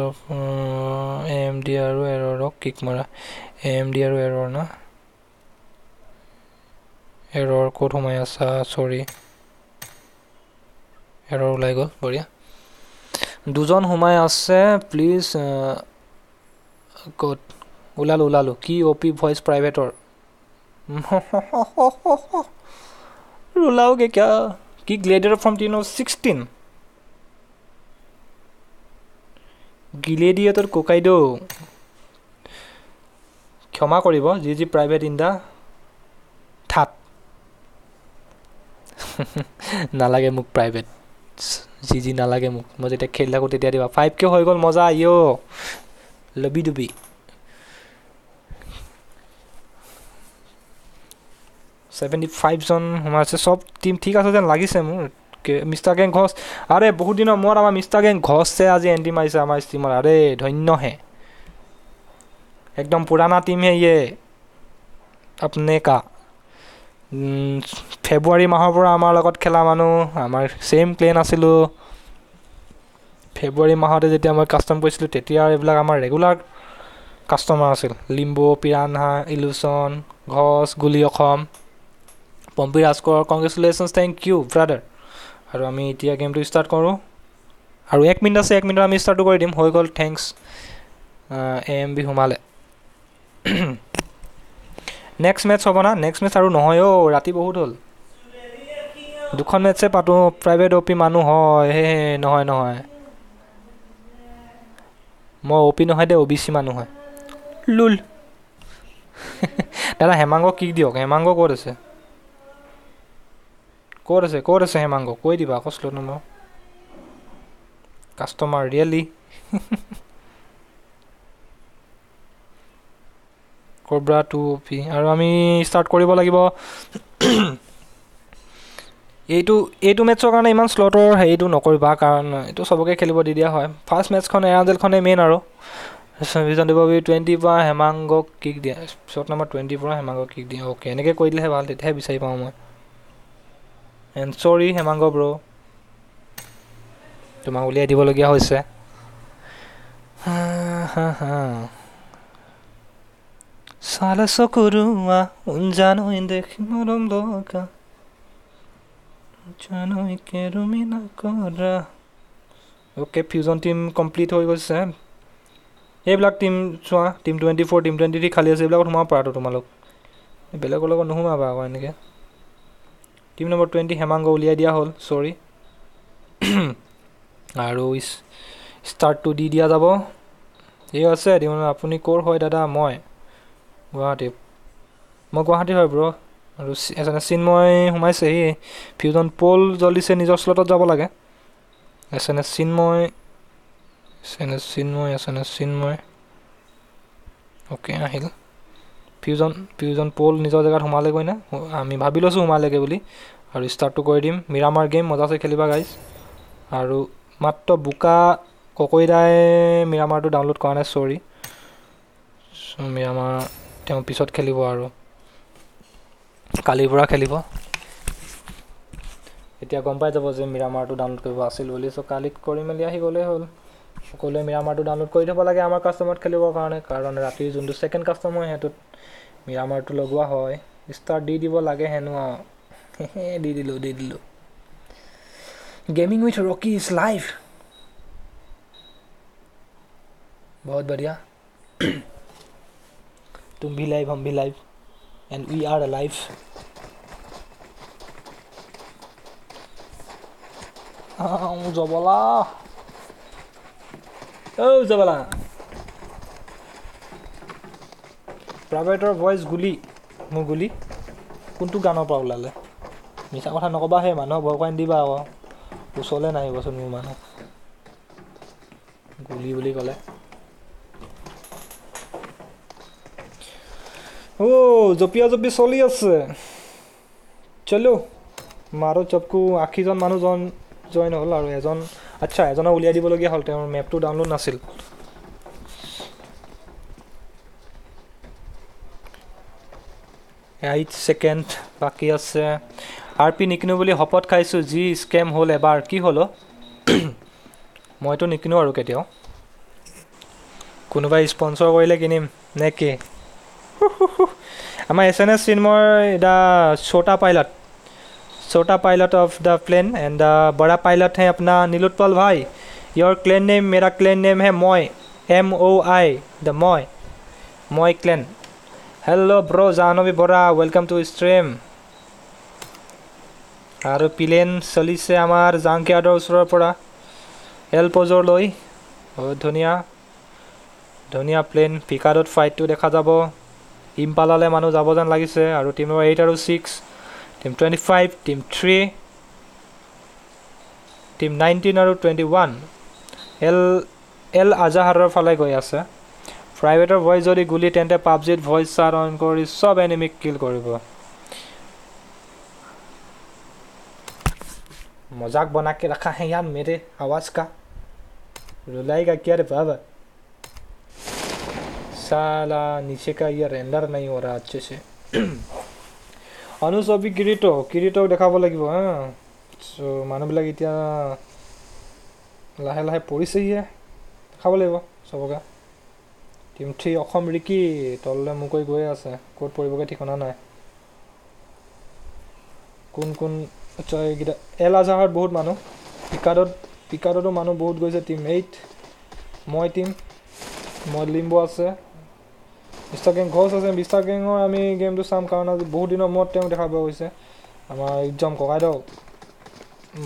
এ এম ডি আৰু এৰৰক কিক মৰা। এ এম ডি আৰু এৰৰ না? এৰৰ ক'ত সোমাই আছা? চৰি এৰৰ ওলাই গ'ল বঢ়িয়া। দুজন সোমাই আছে প্লিজ ক'ত? ওলালোঁ ওলালোঁ। কি অ' পি ভইচ প্ৰাইভেটৰ रुलाओगे क्या कि gladiator from teen of sixteen gladiator কোকাইড' ক্ষমা কৰিব যি যি প্ৰাইভেট ইন দ্য থাত নালাগে মোক প্ৰাইভেট যি যি নালাগে মোক মই যেতিয়া খেলি থাকোঁ তেতিয়া দিবা ফাইভ কে হৈ গ'ল মজা ইয়' লবি ডুবি ছেভেণ্টি ফাইভজন সোমাইছে চব টিম ঠিক আছে যেন লাগিছে মোৰ। মিষ্টাৰ গেং ঘছ আৰে বহুত দিনৰ মূৰত আমাৰ মিষ্টাৰ গেং ঘছে আজি এণ্ট্ৰি মাৰিছে আমাৰ ষ্টীমত আৰে ধন্যহে একদম পুৰাণা টিম হে ইয়ে। আপনে কা। ফেব্ৰুৱাৰী মাহৰ পৰা আমাৰ লগত খেলা মানুহ। আমাৰ ছেইম ক্লেন আছিলোঁ। ফেব্ৰুৱাৰী মাহতে যেতিয়া মই কাষ্টম কৰিছিলোঁ তেতিয়া এইবিলাক আমাৰ ৰেগুলাৰ কাষ্টমাৰ আছিল। লিম্বু পিৰানহা ইলুচন ঘছ গুলি Assam. Pompi Rajkonwar congratulations thank you brother আৰু আমি এতিয়া গেমটো ষ্টাৰ্ট কৰোঁ। আৰু এক মিনিট আছে এক মিনিটত আমি ষ্টাৰ্টটো কৰি দিম। হৈ গ'ল থেংকছ এ এম বি সোমালে। নেক্সট মেটচ হ'ব না? নেক্সট মেটচ আৰু নহয় অ' ৰাতি বহুত হ'ল। দুখন মেটচে পাতোঁ প্ৰাইভেট অ' পি মানুহ হয়। হে নহয় নহয়। মই অ' পি নহয় দে অ' বি চি মানুহ হয়। লুল। দাদা হেমাংগ কিক দিয়ক? হেমাংগ ক'ত আছে? ক'ত আছে ক'ত আছে হেমাংগ কৈ দিবা আকৌ slot' number customer really cobra two P আৰু আমি ষ্টাৰ্ট কৰিব লাগিব। এইটো এইটো মেটছৰ কাৰণে ইমান শ্লটৰ হেৰিটো নকৰিবা কাৰণ এইটো চবকে খেলিব দি দিয়া হয়। ফাৰ্ষ্ট মেটছখন এৰাঞ্জেলখনেই মেইন আৰু। বিজন দেৱবী টুৱেণ্টিৰ পৰা হেমাংগক কিক দিয়ে। শ্বট নম্বৰ টুৱেণ্টিৰ পৰা হেমাংগক কিক দিয়ে। অ'কে এনেকৈ কৰি দিলেহে ভাল তেতিয়াহে বিচাৰি পাওঁ মই। এণ্ড চৰি হেমাংগ ব্ৰ' তোমাক উলিয়াই দিবলগীয়া হৈছে। চালে চকুৰুৱা জানো দেখি মৰম লগা জানো কেৰুমি নকৰা অ'কে ফিউজন টিম কমপ্লিট হৈ গৈছে। এইবিলাক টিম চোৱা team twenty four team twenty three খালী আছে এইবিলাকত সোমাব পাৰাতো তোমালোক। বেলেগৰ লগত নোসোমাবা আকৌ এনেকৈ। টিম নম্বৰ টুৱেণ্টি হেমাংগ উলিয়াই দিয়া হ'ল চৰি আৰু ষ্টাৰ্টটো দি দিয়া যাব। এই আছে আপুনি ক'ৰ হয় দাদা? মই গুৱাহাটী। মই গুৱাহাটী হয় ব্ৰ আৰু এজনে চিন্ময় সোমাইছে সি ফিউজন পল জল্দিছে নিজৰ শ্লটত যাব লাগে। S N S Chinmoy S N S Chinmoy S N S Chinmoy okay আহিল। ফিউজন ফিউজন পল নিজৰ জেগাত সোমালেগৈ না? আমি ভাবি লৈছোঁ সোমালেগৈ বুলি। আৰু ষ্টাৰ্টটো কৰি দিম। মিৰামাৰ গেম মজাছে খেলিবা গাইজ আৰু মাত্ৰ বোকা ককৈদাই মিৰামাৰটো ডাউনলোড কৰা নাই চৰি মিৰামাৰ তেওঁ পিছত খেলিব আৰু। কালিৰ পৰা খেলিব। এতিয়া গম পাই যাব যে মিৰামাৰটো ডাউনলোড কৰিব আছিল বুলি। চ' কালিত কৰি মেলি আহি গ'লেই হ'ল। সকলোৱে মিৰামাৰটো ডাউনলোড কৰি থ'ব লাগে আমাৰ কাষ্টমাৰত খেলিবৰ কাৰণে। কাৰণ ৰাতিৰ যোনটো ছেকেণ্ড কাষ্টমাৰ সেইটোত মিৰামাৰটো লগোৱা হয় ষ্টাৰ্ট দি দিব লাগে হেনো আৰু দি দিলোঁ দি দিলোঁ gaming with Rocky is live बहुत बढ़िया तुम भी लाइव हम भी live and we are alive জবলা ঔ জবলা প্ৰাইভেটৰ ভইচ গুলি মোৰ গুলি কোনটো গানৰ পৰা ওলালে? মিছা কথা নক'বা সেই মানুহক ভয় খুৱাই নিদিবা আকৌ। ওচৰলৈ নাহিবচোন মোৰ মানুহ। গুলি বুলি ক'লে। অ' জঁপিয়া জঁপি চলি আছে। চলো মাৰো চবকো আশীজন মানুহ জন জইন হ'ল আৰু এজন আচ্ছা এজনক উলিয়াই দিবলগীয়া হ'ল তেওঁৰ মেপটো ডাউনলোড নাছিল। এইট ছেকেণ্ড বাকী আছে। আৰ পি নিকিনো বুলি শপত খাইছোঁ যি স্কেম হ'ল এবাৰ। কি হ'ল মইতো নিকিনো আৰু কেতিয়াও। কোনোবাই স্পনচৰ কৰিলে কিনিম নে কি? আমাৰ এছ এন এছ চিনেমৰ দ্য শ্বটা pilot শ্বটা pilot of the plane and the Bora pilot হে আপোনাৰ নীলোৎপল ভাই। ইয়ৰ ক্লেন নেম মেৰা ক্লেন নেম হে মই। এম অ' আই দ্য মই। মই clan hello' bro Jahnavi Bora welcome to stream আৰু প্লেন চলিছে আমাৰ জাংকিয়াৰ্ডৰ ওচৰৰ পৰা এল পজৰলৈ বহুত ধুনীয়া ধুনীয়া প্লেন পিকাডত ফাইটটো দেখা যাব ইম্পালালে মানুহ যাব যেন লাগিছে আৰু টিম নম্বৰ এইট আৰু six team twenty five team three team nineteen আৰু টুৱেণ্টি ওৱান এল এল আজাহাৰৰ ফালে গৈ আছে প্ৰাইভেটৰ ভইচ যদি গুলি তেন্তে পাবজিত ভইচ চাৰ্ট অন কৰি চব এনিমিক কিল কৰিব मजाक बना के रखा है यार मेरे आवाज़ का रुलाएगा क्या रे बाबा साला नीचे का ये रेंडर नहीं हो रहा अच्छे से অনুছবি কিৰিট কিৰিটক দেখাব লাগিব হা চ' মানুহবিলাক এতিয়া লাহে লাহে পৰিছেহিয়ে দেখাব লাগিব চবকে টিম থ্ৰী অসম ৰিকি তললৈ মুকৈ গৈ আছে। ক'ত পৰিবগৈ ঠিকনা নাই। কোন কোন আচ্ছা এইকেইটা এল আজাহাৰত বহুত মানুহ। পিকাডত পিকাডতো মানুহ বহুত গৈছে টিম এইট মই টিম মই লিম্ব আছে। মিষ্টাৰ গেং ঘছ আছে। মিষ্টাৰ গেঙৰ আমি গেমটো চাম কাৰণ আজি বহুত দিনৰ মূৰত তেওঁক দেখা পোৱা গৈছে। আমাৰ ইজম ককাইদেউ।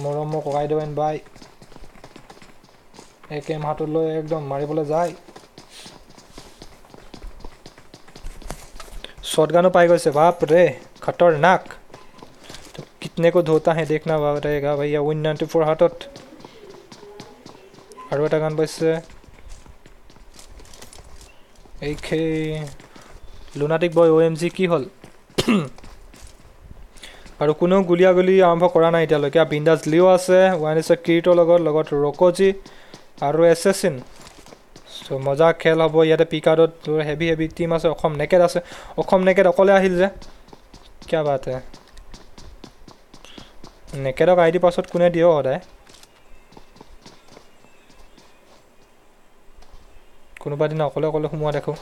মৰমৰ ককাইদেউ এণ্ড বাই। এই কেম হাতত লৈ একদম মাৰিবলৈ যায়। शॉटगन पाई गए से बाप रे खतरनाक तो कितने को धोता है देखना बाप रहेगा भैया विन नाइन्टी फोर हाथत আৰু এটা গান পাইছে এই খে lunatic boy O' M G কি হ'ল আৰু কোনেও গুলীয়াগুলি আৰম্ভ কৰা নাই এতিয়ালৈকে বিন্দাছ লিঅ' আছে ওৱান ইছে কিৰিটৰ লগত লগত ৰকজি আৰু এছেচিন চ' মজা খেল হ'ব ইয়াতে পিকাৰ্ডত তোৰ হেভি হেভি টিম আছে অসম নেকেট আছে। অসম নেকেট অকলে আহিল যে। কিয় বাত হে। নেকেটক আই ডি পাছত কোনে দিয়ে সদায়? কোনোবা দিনা অকলে অকলে সোমোৱা দেখোঁ।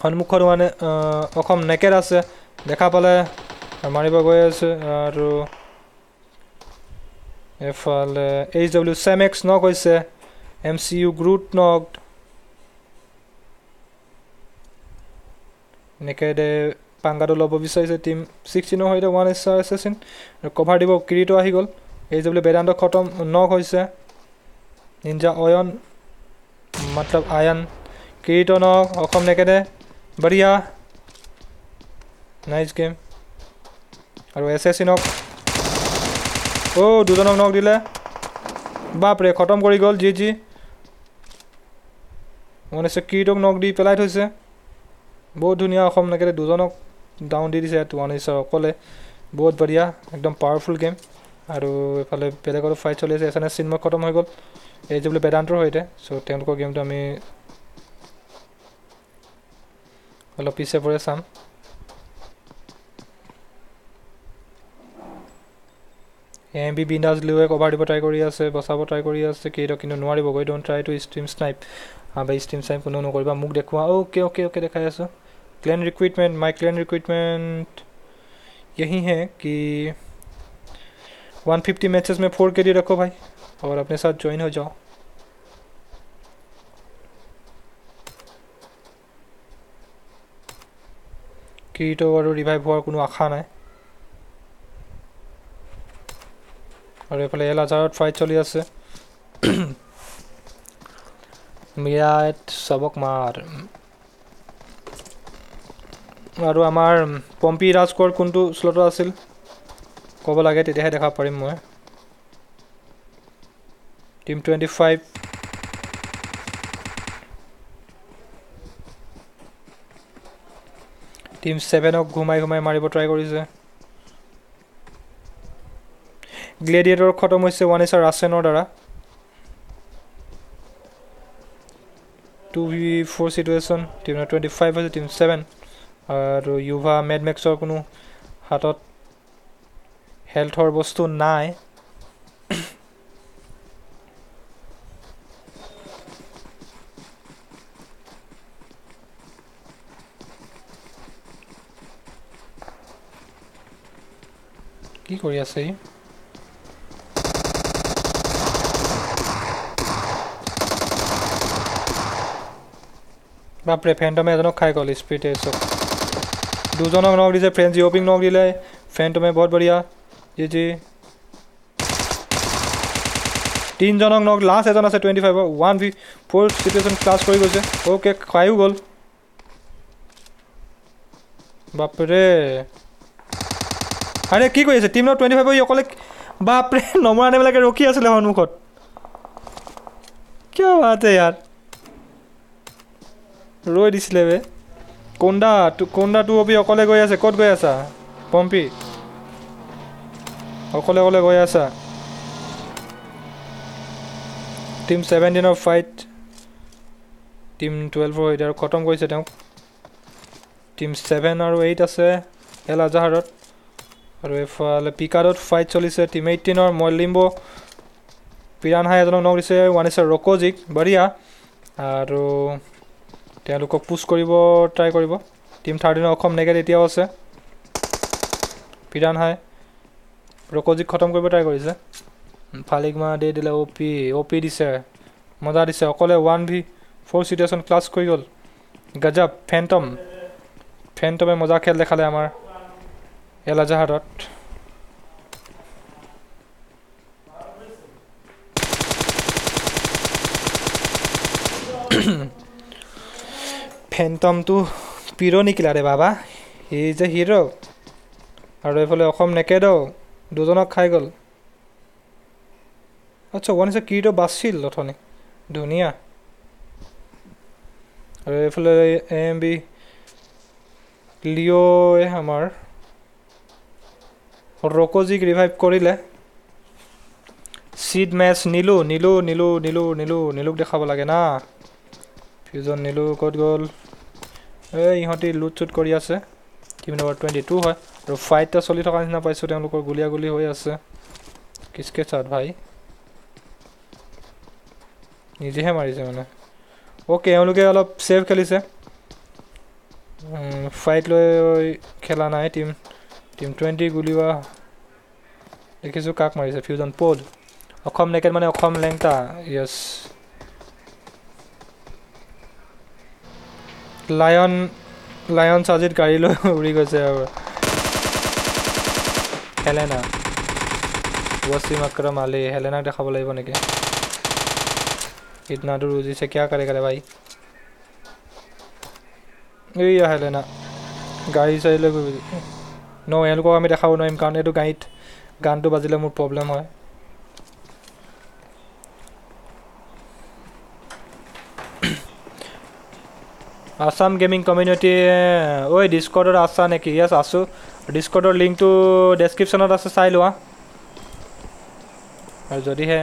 সন্মুখত মানে অসম নেকেট আছে। দেখা পালে মাৰিব গৈ আছে আৰু এফালে H W same X knock হৈছে চি ইউ গ্ৰুট নকড নেকেডে পাংগাটো ল'ব বিচাৰিছে টিম ছিক্সটিনৰ সৈতে ওৱান ষ্টাৰ এছেচিন আৰু কভাৰ দিব কিৰিটো আহি গ'ল। এই যে বোলে বেদান্ত খতম নক হৈছে। নিঞ্জা অয়ন মতলব আয়ন কিৰিট নক অসম নেকেডে বঢ়িয়া। নাইচ গেম আৰু এছেচিনক অ' দুজনক নক দিলে। বাপৰে খতম কৰি গ'ল জি জি মানে কিৰিটক নক দি পেলাই থৈছে। বহুত ধুনীয়া অসম নেকেটে দুজনক ডাউন দি দিছে ওৱান ইছৰ অকলে। বহুত বঢ়িয়া একদম পাৱাৰফুল গেম আৰু এইফালে বেলেগতো ফাইট চলি আছে এছ এন এছ চিনেমা খতম হৈ গ'ল। এই যে বোলে বেদান্তৰ সৈতে চ' তেওঁলোকৰ গেমটো আমি অলপ পিছে পৰে চাম। এম বি বিন্দাছ লিৱে কভাৰ দিব ট্ৰাই কৰি আছে বচাব ট্ৰাই কৰি আছে কেইটো কিন্তু নোৱাৰিবগৈ don't try to stream snipe হা ভাই ষ্ট্ৰীম স্নাইপ কোনেও নকৰিবা মোক দেখুওৱা অ'কে অ'কে অ'কে দেখাই আছোঁ clan recruitment my clan recruitment यही है कि 150 मैचेस में फोर के डी रखो भाई और अपने साथ ज्वाइन हो जाओ কিৰিটো আৰু ৰিভাইভ হোৱাৰ কোনো আশা নাই আৰু এইফালে এল আজাৰত ফাইট চলি আছে মিৰাট চবক মাৰ। আৰু আমাৰ পম্পী ৰাজকোঁৱৰ কোনটো শ্লটত আছিল? ক'ব লাগে তেতিয়াহে দেখা পাৰিম মই। টিম টুৱেণ্টি ফাইভ টিম ছেভেনক ঘুমাই ঘুমাই মাৰিব ট্ৰাই কৰিছে। গ্লেডিয়েটৰ খতম হৈছে ওৱান ইছৰ ৰাছেনৰ দ্বাৰা। Two V four situation team twenty five হৈছে টিম ছেভেন আৰু ইউভা মেডমেক্সৰ কোনো হাতত হেল্থৰ বস্তু নাই। কি কৰি আছে ই? বাপৰে ফেণ্টমে এজনক খাই গ'ল স্পীড এচক দুজনক নক দিছে ফ্ৰেণ্ড জিঅ'পিং নক দিলে। ফেণ্টমে বহুত বঢ়িয়া। জি জি তিনিজনক নক লাষ্ট এজন আছে টুৱেণ্টি ফাইভৰ one V four situation clutch কৰি গৈছে। অ'কে খায়ো গ'ল। বাপৰে। আৰে কি কৰি আছে? টিম টুৱেণ্টি ফাইভৰ ই অকলে বাপৰে নমৰা নেমেলাকে ৰখি আছিলে সন্মুখত কিয় বাতে ইয়াৰ? ৰৈ দিছিলে বে। কোন্দা কোন্দা টু অপি অকলে গৈ আছে ক'ত গৈ আছা? পম্পী। অকলে অকলে গৈ আছা। টিম ছেভেণ্টিনৰ ফাইট টিম টুৱেলভৰ সৈতে আৰু খতম কৰিছে তেওঁক। টিম ছেভেন আৰু এইট আছে এল আজাহাৰত আৰু এইফালে পিকাৰ্ডত ফাইট চলিছে টিম এইটিনৰ মল্লিম্ব পিৰানহাই এজনক নক দিছে ইছে ৰকজিক বঢ়িয়া। আৰু তেওঁলোকক পুছ কৰিব ট্ৰাই কৰিব। টিম থাৰ্টিনৰ অসম নেগেট এতিয়াও আছে। পিৰাণ হাই ৰকজিক খতম কৰিব ট্ৰাই কৰিছে। ফালিগমা দি দিলে অ' পি অ' পি দিছে মজা দিছে। অকলে one V four situation clutch কৰি গ'ল। গজব ফেণ্টম ফেণ্টমে মজা খেল দেখালে আমাৰ। এলাজাহাৰত ফেণ্টমটো পিৰ' নিকিলা ৰে বাবা। সি যে হিৰ' আৰু এইফালে অসম নেকেদও দুজনক খাই গ'ল। আচ্ছা ওৱান হিচাপ কিটো বাচিল অথনি। ধুনীয়া। আৰু এইফালে এ এম বি লিঅ'য়ে আমাৰ। ৰকজিক ৰিভাইভ কৰিলে। চিড মেচ নিলো নিলো নিলো নিলো নিলো নিলোক দেখাব লাগে না। ফিউজন নিলো ক'ত গ'ল? ইহঁতি লুট চুট কৰি আছে। টিম নম্বৰ টুৱেণ্টি টু হয়। আৰু ফাইট এটা চলি থকা নিচিনা পাইছোঁ তেওঁলোকৰ গুলীয়াগুলি হৈ আছে। কিচকে চাট ভাই। নিজেহে মাৰিছে মানে। অ'কে এওঁলোকে অলপ ছেফ খেলিছে। ফাইট লৈ খেলা নাই টিম টিম টুৱেণ্টি গুলিওৱা। দেখিছোঁ কাক মাৰিছে ফিউজন পল অসম নেকেট মানে অসম লেংটা য়েছ লায়ন লায়ন চাজিত গাড়ী লৈ উৰি গৈছে আৰু। হেলেনা। ৱচিম আক্ৰম আলি হেলেনাক দেখাব লাগিব নেকি? ইতনাটো ৰুজিছে কিয় কৰে কৰে ভাই? এইয়া হেলেনা। গাড়ী চাড়ী লৈ ন এওঁলোকক আমি দেখাব নোৱাৰিম কাৰণ এইটো গাড়ীত গানটো বাজিলে মোৰ প্ৰব্লেম হয়। আছাম গেমিং কমিউনিটি ঐ ডিস্কৰ্ডত আছা নেকি? য়েছ আছোঁ। ডিস্কৰ্ডৰ লিংকটো ডেছক্ৰিপশ্যনত আছে চাই লোৱা। আৰু যদিহে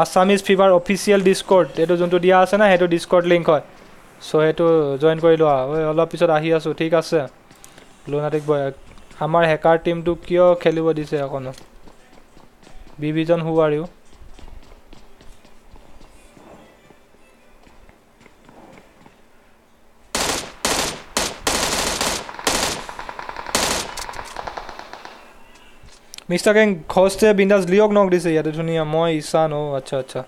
আছামিজ ফিভাৰ অফিচিয়েল ডিস্কৰ্ড এইটো যোনটো দিয়া আছে না সেইটো ডিস্কৰ্ড লিংক হয়। চ' সেইটো জইন কৰি লোৱা। ঐ অলপ পিছত আহি আছোঁ ঠিক আছে। লুনাটিক বয় আমাৰ হেকাৰ টীমটো কিয় খেলিব দিছে অকণো division who are you mister কেং ঘষ্টে বিন্দাছ লিঅ'ক নক দিছে ইয়াতে ধুনীয়া মই ঈশান অ' আচ্ছা আচ্ছা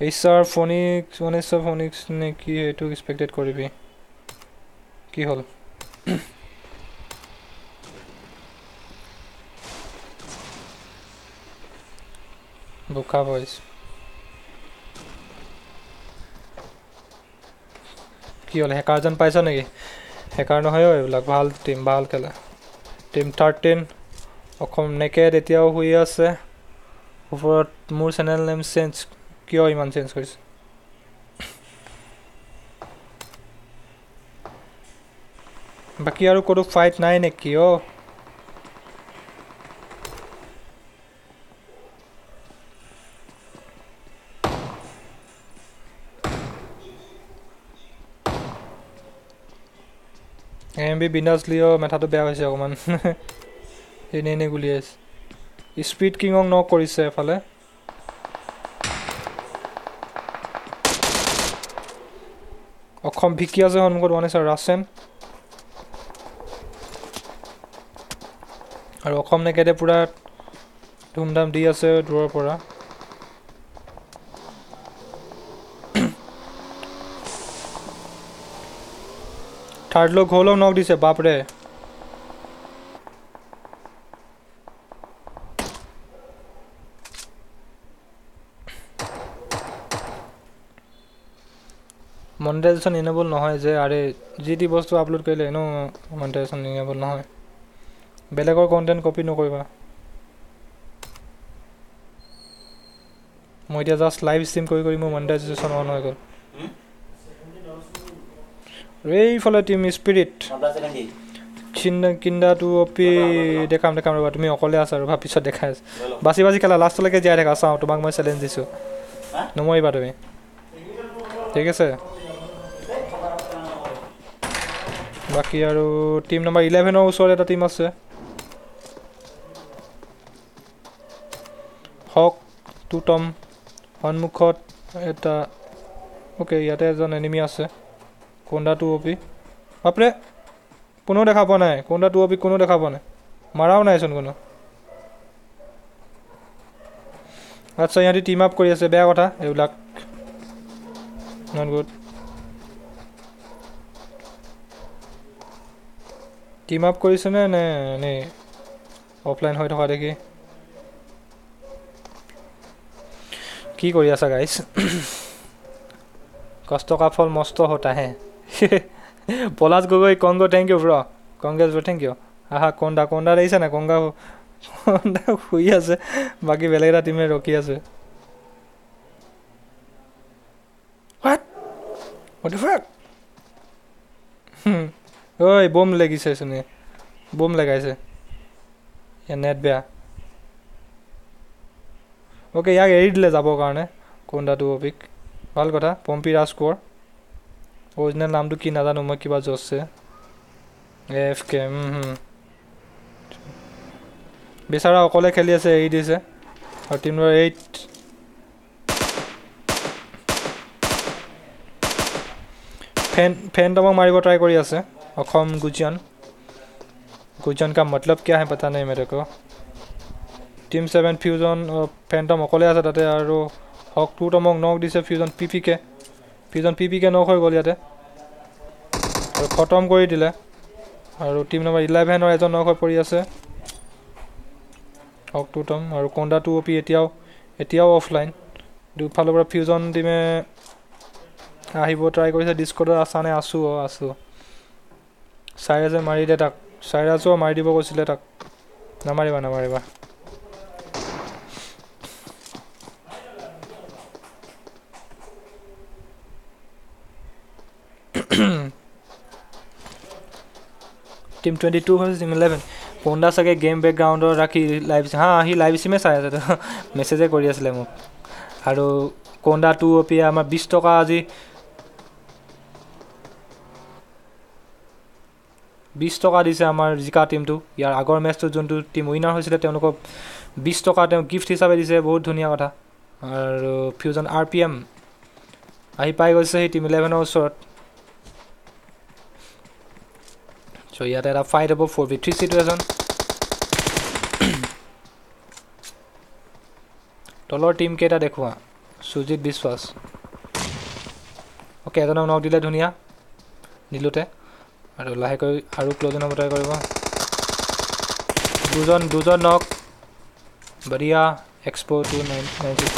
এইচাৰ ফনিক্স ঊনৈছশ ফনিক্স নে কি এইটো এক্সপেক্টেড কৰিবি কি হ'ল বোকা ভইচ কি হ'ল হেকাৰজন পাইছ নেকি? হেকাৰ নহয় এইবিলাক ভাল টিম ভাল খেলে। টিম থাৰ্টিন অসম নেকেট এতিয়াও শুই আছে। ওপৰত মোৰ চেনেল নেম চেঞ্জ কিয় ইমান চেঞ্জ কৰিছে? বাকী আৰু ক'তো ফাইট নাই নেকি অ' এম বি বিন্দাছ লিঅ' মেথাটো বেয়া হৈছে অকণমান। এনেই এনেই গুলি স্পীড কিঙক নক কৰিছে এফালে। অসম ভিকি আছে সন্মুখত ওৱান আছে ৰাছেন আৰু অসম নেকেটে পূৰা ধুমধাম দি আছে দূৰৰ পৰা। লোক হ'লেও নক দিছে বাপৰে মনিটাইজেশ্যন ইনেবল নহয় যে আৰে যি টি বস্তু আপলোড কৰিলে এনেও মনিটাইজেশ্যন ইনেবল নহয় বেলেগৰ কণ্টেণ্ট কপি নকৰিবা মই এতিয়া জাষ্ট লাইভ ষ্ট্ৰীম কৰি কৰি মোৰ মনিটাইজেশ্যন অন হৈ গ'ল এইফালে টিম স্পিৰিট কিন্দাটো অপি দেখাম দেখাম ৰ'বা তুমি অকলে আছা ৰ'বা পিছত দেখাই আছা বাচি বাচি খেলা লাষ্টলৈকে জীয়াই থাকা চাওঁ তোমাক মই চেলেঞ্জ দিছোঁ। নমৰিবা তুমি। ঠিক আছে? বাকী আৰু টীম নম্বৰ ইলেভেনৰ ওচৰত এটা টীম আছে। হক টুটম সন্মুখত এটা অ'কে ইয়াতে এজন এনিমি আছে। কোন্দা টু অপি বাপৰে কোনো দেখা পোৱা নাই। কোন্দা টু অপি কোনো দেখা পোৱা নাই। মাৰাও নাইচোন কোনো। আচ্ছা ইহঁতি টিম আপ কৰি আছে বেয়া কথা এইবিলাক। নট গুড টিম আপ কৰিছেনে নে এনেই অফলাইন হৈ থকা দেখি? কি কৰি আছা গাইছ কষ্ট কা ফল মস্ত হতা হে পলাশ Gogoi কংগ thank you bro congrats bro thank you আহা কন্দা কন্দা দেখিছে নাই? কংগা কন্দা শুই আছে। বাকী বেলেগ এটা টিমে ৰখি আছে। ঐ বম লাগিছে চোনে। বম লগাইছে। ইয়াৰ নেট বেয়া। অ'কে ইয়াক এৰি দিলে যাবৰ কাৰণে। কোনদাটো অপিক। ভাল কথা। পম্পী ৰাজ কোঁৱৰ। অৰিজিনেল নামটো কি নাজানো মই কিবা জছে এফ কে বেচাৰা অকলে খেলি আছে এৰি দিছে আৰু টিম নম্বৰ এইট ফেন ফেনটমক মাৰিব ট্ৰাই কৰি আছে অসম গুজিয়ান गुजन का मतलब क्या है पता नहीं मेरे को টিম ছেভেন ফিউজন ফেণ্টম অকলে আছে তাতে আৰু হক টু টমক নক দিছে ফিউজন পি পি কে fusion P P K knock হৈ গ'ল ইয়াতে। আৰু খতম কৰি দিলে। আৰু টিম নম্বৰ ইলেভেনৰ এজন নক হৈ পৰি আছে। টম আৰু কণ্ডা টু অ' পি এতিয়াও এতিয়াও অফলাইন দুফালৰ পৰা ফিউজন টিমে আহিব ট্ৰাই কৰিছে। ডিস্কৰ্ডত আছা নে? আছোঁ অঁ আছোঁ। চাইৰাজে মাৰি দে তাক। চাইৰাজো মাৰি দিব কৈছিলে তাক। নামাৰিবা নামাৰিবা। Team twenty two versus team eleven Panda চাগে গেম বেকগ্ৰাউণ্ডত ৰাখি লাইভ হা সি লাইভ ষ্ট্ৰীমে চাই আছে মেছেজে কৰি আছিলে মোক। আৰু কণ্ডা টু অ' পি আমাৰ বিছ টকা আজি। বিছ টকা দিছে আমাৰ জিকা টীমটো ইয়াৰ আগৰ মেচটোত যোনটো টীম উইনাৰ হৈছিলে তেওঁলোকক বিছ টকা তেওঁ গিফ্ট হিচাপে দিছে। বহুত ধুনীয়া কথা। আৰু ফিউজন আৰ পি এম আহি পাই গৈছে সেই টীম ইলেভেনৰ ওচৰত। চ' ইয়াতে এটা ফাইট হ'ব ফ'ৰ ভি থ্ৰী চিটুৱেশ্যন তলৰ টীমকেইটা দেখুওৱা সুজিত বিশ্বাস অ'কে এজনক নক দিলে ধুনীয়া। দিলোঁতে আৰু লাহেকৈ আৰু ক্লজনৰ বটাই কৰিব। দুজন দুজন নক বঢ়িয়া। Expo' two nine nine eight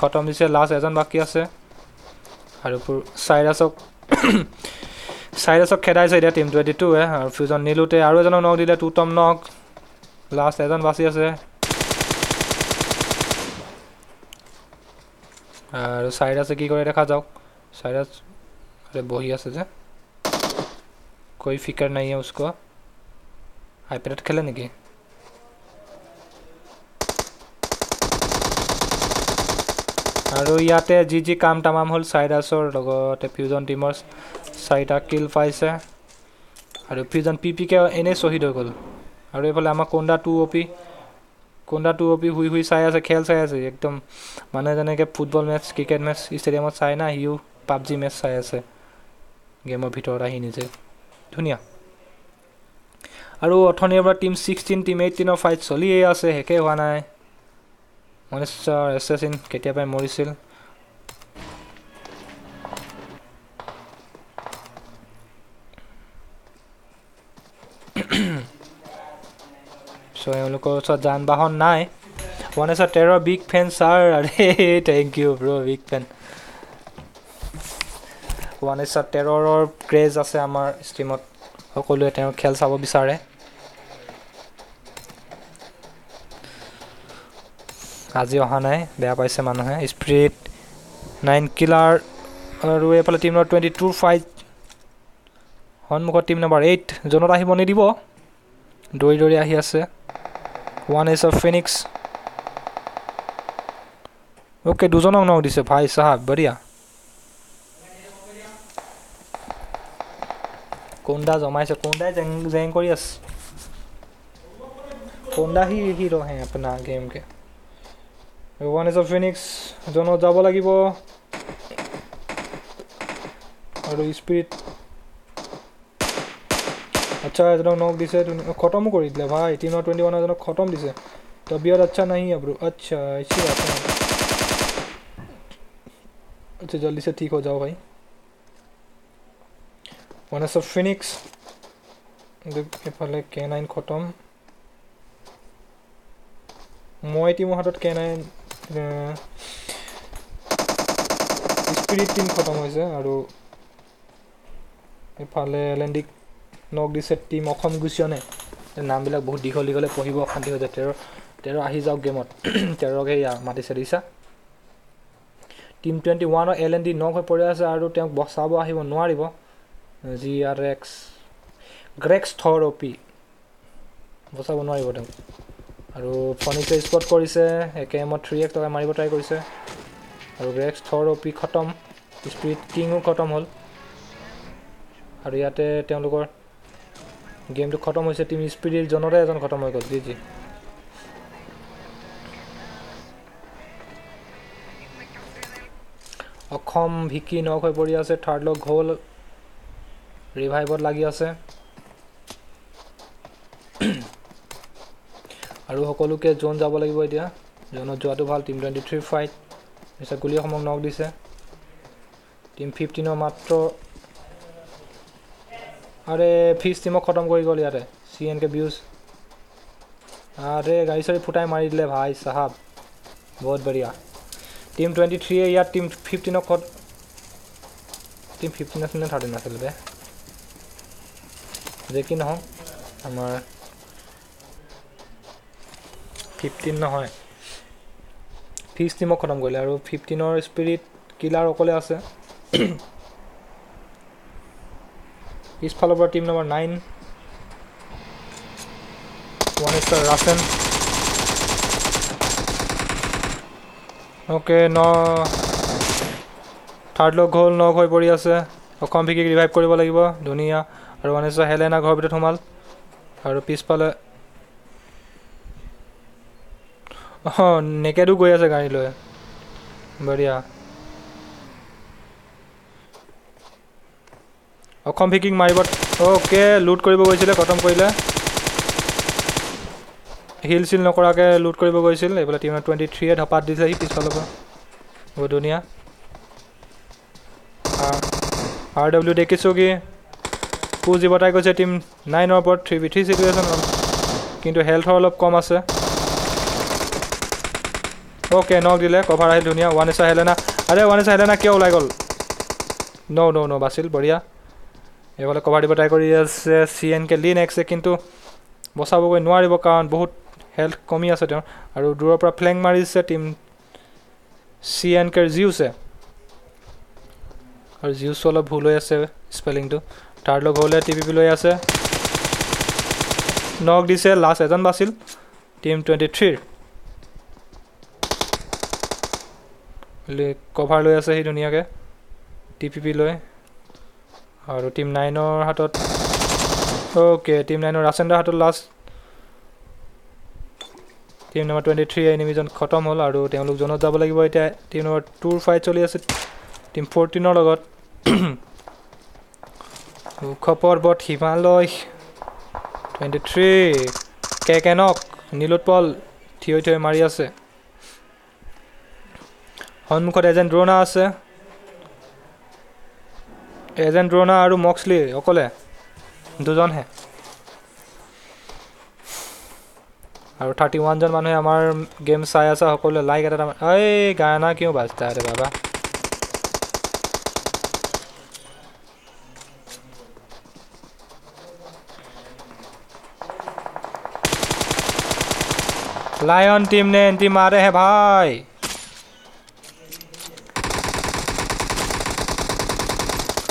খতম দিছে লাষ্ট এজন বাকী আছে। আৰু চাইৰাছক চাইৰাছক খেদাইছে এতিয়া টিম টুৱেণ্টি টুৱে আৰু ফিউজন নিলোতে আৰু এজনক নক দিলে টু টম নক লাষ্ট এজন বাচি আছে। আৰু চাইৰাছে কি কৰে দেখা যাওক। চাইৰাছ বহি আছে যে। কৈ ফিকাৰ নাই উচক আই পেডত খেলে নেকি আৰু ইয়াতে যি যি কাম তামাম হ'ল চাইৰাছৰ লগতে ফিউজন টিমৰ চাৰিটা কিল পাইছে। আৰু ফিউজন পি পিকে এনেই শ্বহীদ হৈ গ'ল। আৰু এইফালে আমাৰ কোন্দা টু অ' পি কোন্দা টু অ' পি শুই শুই চাই আছে খেল চাই আছে একদম মানুহে যেনেকৈ ফুটবল মেটচ ক্ৰিকেট মেটচ ষ্টেডিয়ামত চাই না সিও পাবজি মেটচ চাই আছে। গেমৰ ভিতৰত আহি নিজে। ধুনীয়া। আৰু অথনিৰ পৰা টীম ছিক্সটিন টীম এইটিনৰ ফাইট চলিয়েই আছে শেষেই হোৱা নাই। মনেশ্বৰ এছেচিন কেতিয়াবাই মৰিছিল। চ' এওঁলোকৰ ওচৰত যান বাহন নাই মনেশ্বৰ তেৰ বিগ ফেন ছাৰ আৰে thank you bro' big fan one H তেৰৰ ক্ৰেজ আছে আমাৰ ষ্ট্ৰীমত সকলোৱে তেওঁৰ খেল চাব বিচাৰে। আজি অহা নাই বেয়া পাইছে মানুহে। স্প্ৰিট নাইন কিলাৰ আৰু এইফালে team number twenty two five সন্মুখত টীম নম্বৰ এইট জোনত আহিব নিদিব। দৌৰি দৌৰি আহি আছে। One is a Phoenix. Okay दूसरा नाम नाउ दिसे भाई साहब बढ़िया कोंडा जमाए से कोंडा जेंग कोंडा ही हीरो हैं अपना गेम के वन इज़ अ फिनिक्स दोनों যাব লাগিব আৰু স্পীড আচ্ছা এজনক নক দিছে ধুনীয়া- খতমো কৰি দিলে ভাই টিমৰ টুৱেণ্টি ওৱান এজনক খতম দিছে তবিয়ত আচ্ছা নাহি है ब्रो अच्छा ऐसी बात है अच्छा जल्दी से ठीक हो जाओ भाई वन एस ऑफ फिनिक्स এফালে কে নাইন খতম মই টিমৰ হাতত কে নাইন স্পিৰিট টিম খতম হৈছে আৰু এফালে এলেণ্ডিক নক দিছে টিম অসম গুচিয়নে নামবিলাক বহুত দীঘল দীঘলে পঢ়িব অশান্তি হৈ যায়। তেৰ তেৰ আহি যাওক গেমত। তেৰক সেয়া মাতিছে দিছা। টিম টুৱেণ্টি ওৱানৰ এল এন ডি নক হৈ পৰি আছে আৰু তেওঁক বচাব আহিব নোৱাৰিব। জি আৰ এক্স গ্ৰেক্স থৰ অ' বচাব নোৱাৰিব তেওঁক। আৰু ফনিক্সে স্পট কৰিছে একে এমত থ্ৰী এক্স টকা মাৰিব ট্ৰাই কৰিছে। আৰু গ্ৰেক্স থৰ অ' পি খতম স্পিৰিট কিঙো খতম হ'ল। আৰু ইয়াতে তেওঁলোকৰ গেমটো খতম হৈছে টিম স্পিৰিট জনতে এজন খতম হৈ গ'ল জি জি। অসম ভিকি নক হৈ পৰি আছে থাৰ্ড লক হ'ল ৰিভাইভত লাগি আছে। আৰু সকলোকে জোন যাব লাগিব এতিয়া জোনত যোৱাটো ভাল টিম টুৱেণ্টি থ্ৰী ফাইট পিছত গুলি অসমক নক দিছে। টিম ফিফটিনৰ মাত্ৰ আৰে ফিজ টিমক খতম কৰি গ'ল ইয়াতে। চি এন কে বিউজ আৰে গাড়ী চাড়ী ফুটাই মাৰি দিলে ভাই চাহাব। বহুত বঢ়িয়া। টিম টুৱেণ্টি থ্ৰীয়ে ইয়াত টিম ফিফটিনক খত টিম ফিফটিন আছিল নে থাৰ্টিন আছিল বে? যে কি নহওক আমাৰ ফিফটিন নহয়। ফিজ টিমক খতম কৰিলে আৰু ফিফটিনৰ স্পিৰিট কিলাৰ অকলে আছে। পিছফালৰ পৰা team number nine one star ৰাছেন okay ন থাৰ্ড লক হ'ল নক হৈ পৰি আছে অসম ভিকিক ৰিভাইভ কৰিব লাগিব ধুনীয়া আৰু ওৱান ষ্টাৰ হেলেনা ঘৰৰ ভিতৰত সোমাল আৰু পিছফালে অঁ নেকেডো গৈ আছে গাড়ী লৈ বঢ়িয়া অসম ভিকিক মাৰিব অ'কে লুট কৰিব গৈছিলে খতম কৰিলে। হিল চিল নকৰাকৈ লুট কৰিব গৈছিল এইফালে টিমৰ টুৱেণ্টি থ্ৰীয়ে ধপাত দিছেহি পিছফালৰ পৰা। বহুত ধুনীয়া। আৰ ডব্লিউ দেখিছোঁ কি পু জীৱতাই কৈছে টিম নাইনৰ ওপৰত থ্ৰী বি থ্ৰী চিটুৱেশ্যন কিন্তু হেল্থৰ অলপ কম আছে। অ'কে নক দিলে কভাৰ আহিল ধুনীয়া। ওৱান এছা হেলেনা আৰে ওৱান এছা হেলেনা কিয় ওলাই গ'ল? ন' ন' ন' বাছিল বঢ়িয়া। এইফালে কভাৰ দিব ট্ৰাই কৰি আছে চি এন কে লিন এক্সে কিন্তু বচাবগৈ নোৱাৰিব কাৰণ বহুত হেল্থ কমি আছে তেওঁৰ আৰু দূৰৰ পৰা ফ্লেং মাৰিছে টিম চি এন কেৰ জিউছে আৰু জিউছো অলপ ভুল হৈ আছে স্পেলিংটো থাৰ্ড লগ হ'লে টি পি পি লৈ আছে। নক দিছে লাষ্ট এজন বাছিল টিম টুৱেণ্টি থ্ৰীৰ কভাৰ লৈ আছে সি ধুনীয়াকৈ টি পি পি লৈ। আৰু টিম নাইনৰ হাতত অ'কে টিম নাইনৰ ৰাচেণ্ডাৰ হাতত last team number twenty three এনিমিজন খতম হ'ল আৰু তেওঁলোক জনত যাব লাগিব এতিয়া। টিম নম্বৰ টুৰ ফাইট চলি আছে। টিম ফ'ৰটিনৰ লগত। ওখ পৰ্বত হিমালয়। টুৱেণ্টি থ্ৰী কে কেনক নীলোৎপল থিয় থিয় মাৰি আছে। সন্মুখত এজেণ্ট দ্ৰোণা আছে। এজেণ্ট দ্ৰোণা আৰু মক্সলি অকলে দুজনহে আৰু থাৰ্টি ওৱানজন মানুহে আমাৰ গেম চাই আছে সকলোৱে লাইক এটা এটা এই গানা কিয় বাজতা আৰে বাবা लायन टीम ने एंटी मारे हैं भाई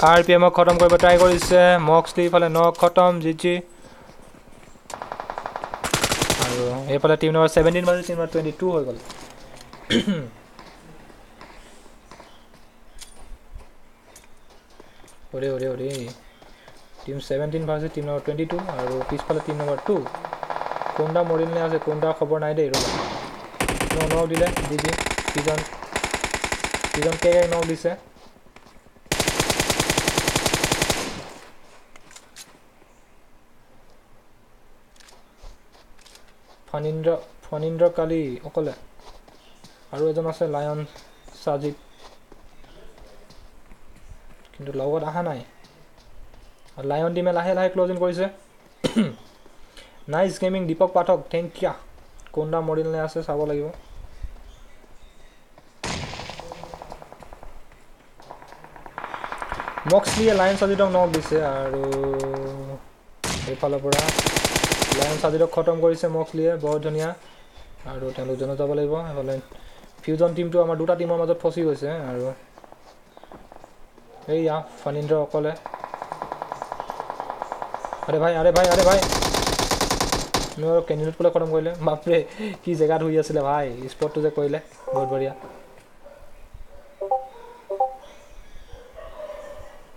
আৰ পি এমক খতম কৰিব ট্ৰাই কৰিছে। মক্সলি ইফালে নক খতম জি জি আৰু এইফালে টিম নম্বৰ ছেভেণ্টিন বাজি টিম নম্বৰ টুৱেণ্টি টু হৈ গ'ল। অৰে অৰে অৰে team seventeen versus team number twenty two আৰু পিছফালে টিম নম্বৰ টু কোনটা মৰিল নে আছে কোনটাৰ খবৰ নাই দেই ৰ'বা। নক দিলে জি জি কিজন কিজন কে নক দিছে। ফণীন্দ্ৰ ফণীন্দ্ৰ কালি অকলে। আৰু এজন আছে লায়ন সাজিদ কিন্তু লগত অহা নাই। লায়ন টিমে লাহে লাহে ক্লজিং কৰিছে। Nice gaming Deepak Pathak thank ইয়া কোনটা মডিল নে আছে চাব লাগিব। মক্সলিয়ে লায়ন সাজিদক নক দিছে আৰু এইফালৰ পৰা লায়ন সাজিদক খতম কৰিছে মক্সলিয়ে বহুত ধুনীয়া। আৰু তেওঁলোক জনো যাব লাগিব। সেইফালে ফিউজন টিমটো আমাৰ দুটা টিমৰ মাজত ফচি গৈছে আৰু এইয়া ফণীন্দ্ৰ অকলে। আৰে ভাই আৰে ভাই আৰে ভাই। মোৰ কেণ্ডিডেট বোলে খতম কৰিলে। বাপৰে কি জেগাত শুই আছিলে ভাই। স্পটটো যে কৰিলে বহুত বঢ়িয়া।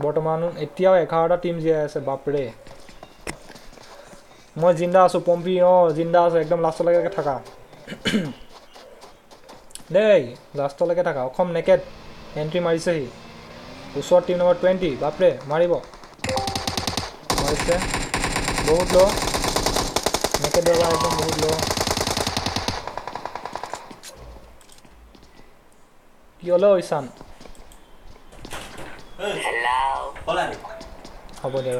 বৰ্তমান এতিয়াও এঘাৰটা টিম জীয়াই আছে বাপৰে। মই জিন্দা আছোঁ পম্পী অঁ জিন্দা আছোঁ একদম লাষ্টলৈকে থাকা। দেই লাষ্টলৈকে থাকা অসম নেকেট এণ্ট্ৰি মাৰিছেহি। ওচৰত টিম নম্বৰ টুৱেণ্টি বাপৰে মাৰিব। মাৰিছে। বহুত ল' নেকেট দেৱা একদম বহুত ল' কি হ'লেও হ'ব দে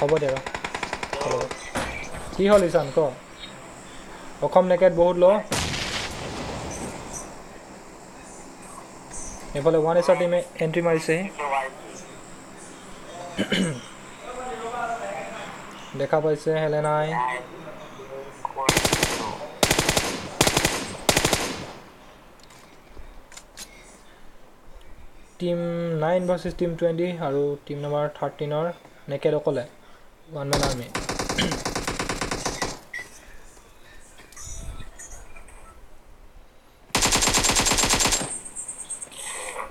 হ'ব দে হ'ব দে। কি হ'ল ইছান ক? অসম নেকেট বহুত ল' এইফালে ওৱান এছৰ টিমে এণ্ট্ৰি মাৰিছেহি দেখা পাইছে হেলেনাই team nine versus team twenty আৰু টিম নম্বৰ থাৰ্টিনৰ নেকেট অকলে। ওৱান মেন আৰ্মি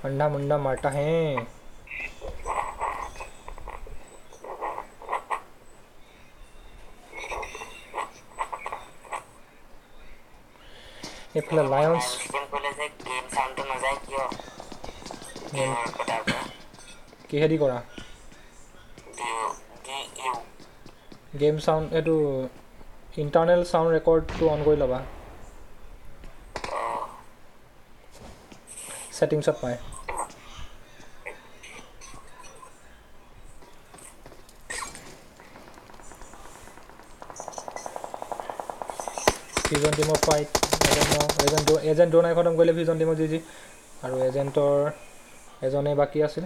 अंडा मुंडा मारता है এইফালে লায়ন্স কিহেদি কৰা গেম চাউণ্ড এইটো ইণ্টাৰনেল চাউণ্ড ৰেকৰ্ডটো অন কৰি ল'বা ছেটিংছত পায় ফিজন টিমৰ ফাইট এজেণ্ট এজেণ্ট ড্ৰ' নাই খতম কৰিলে ফিজন টিমৰ যি যি আৰু এজেণ্টৰ এজনে বাকী আছিল।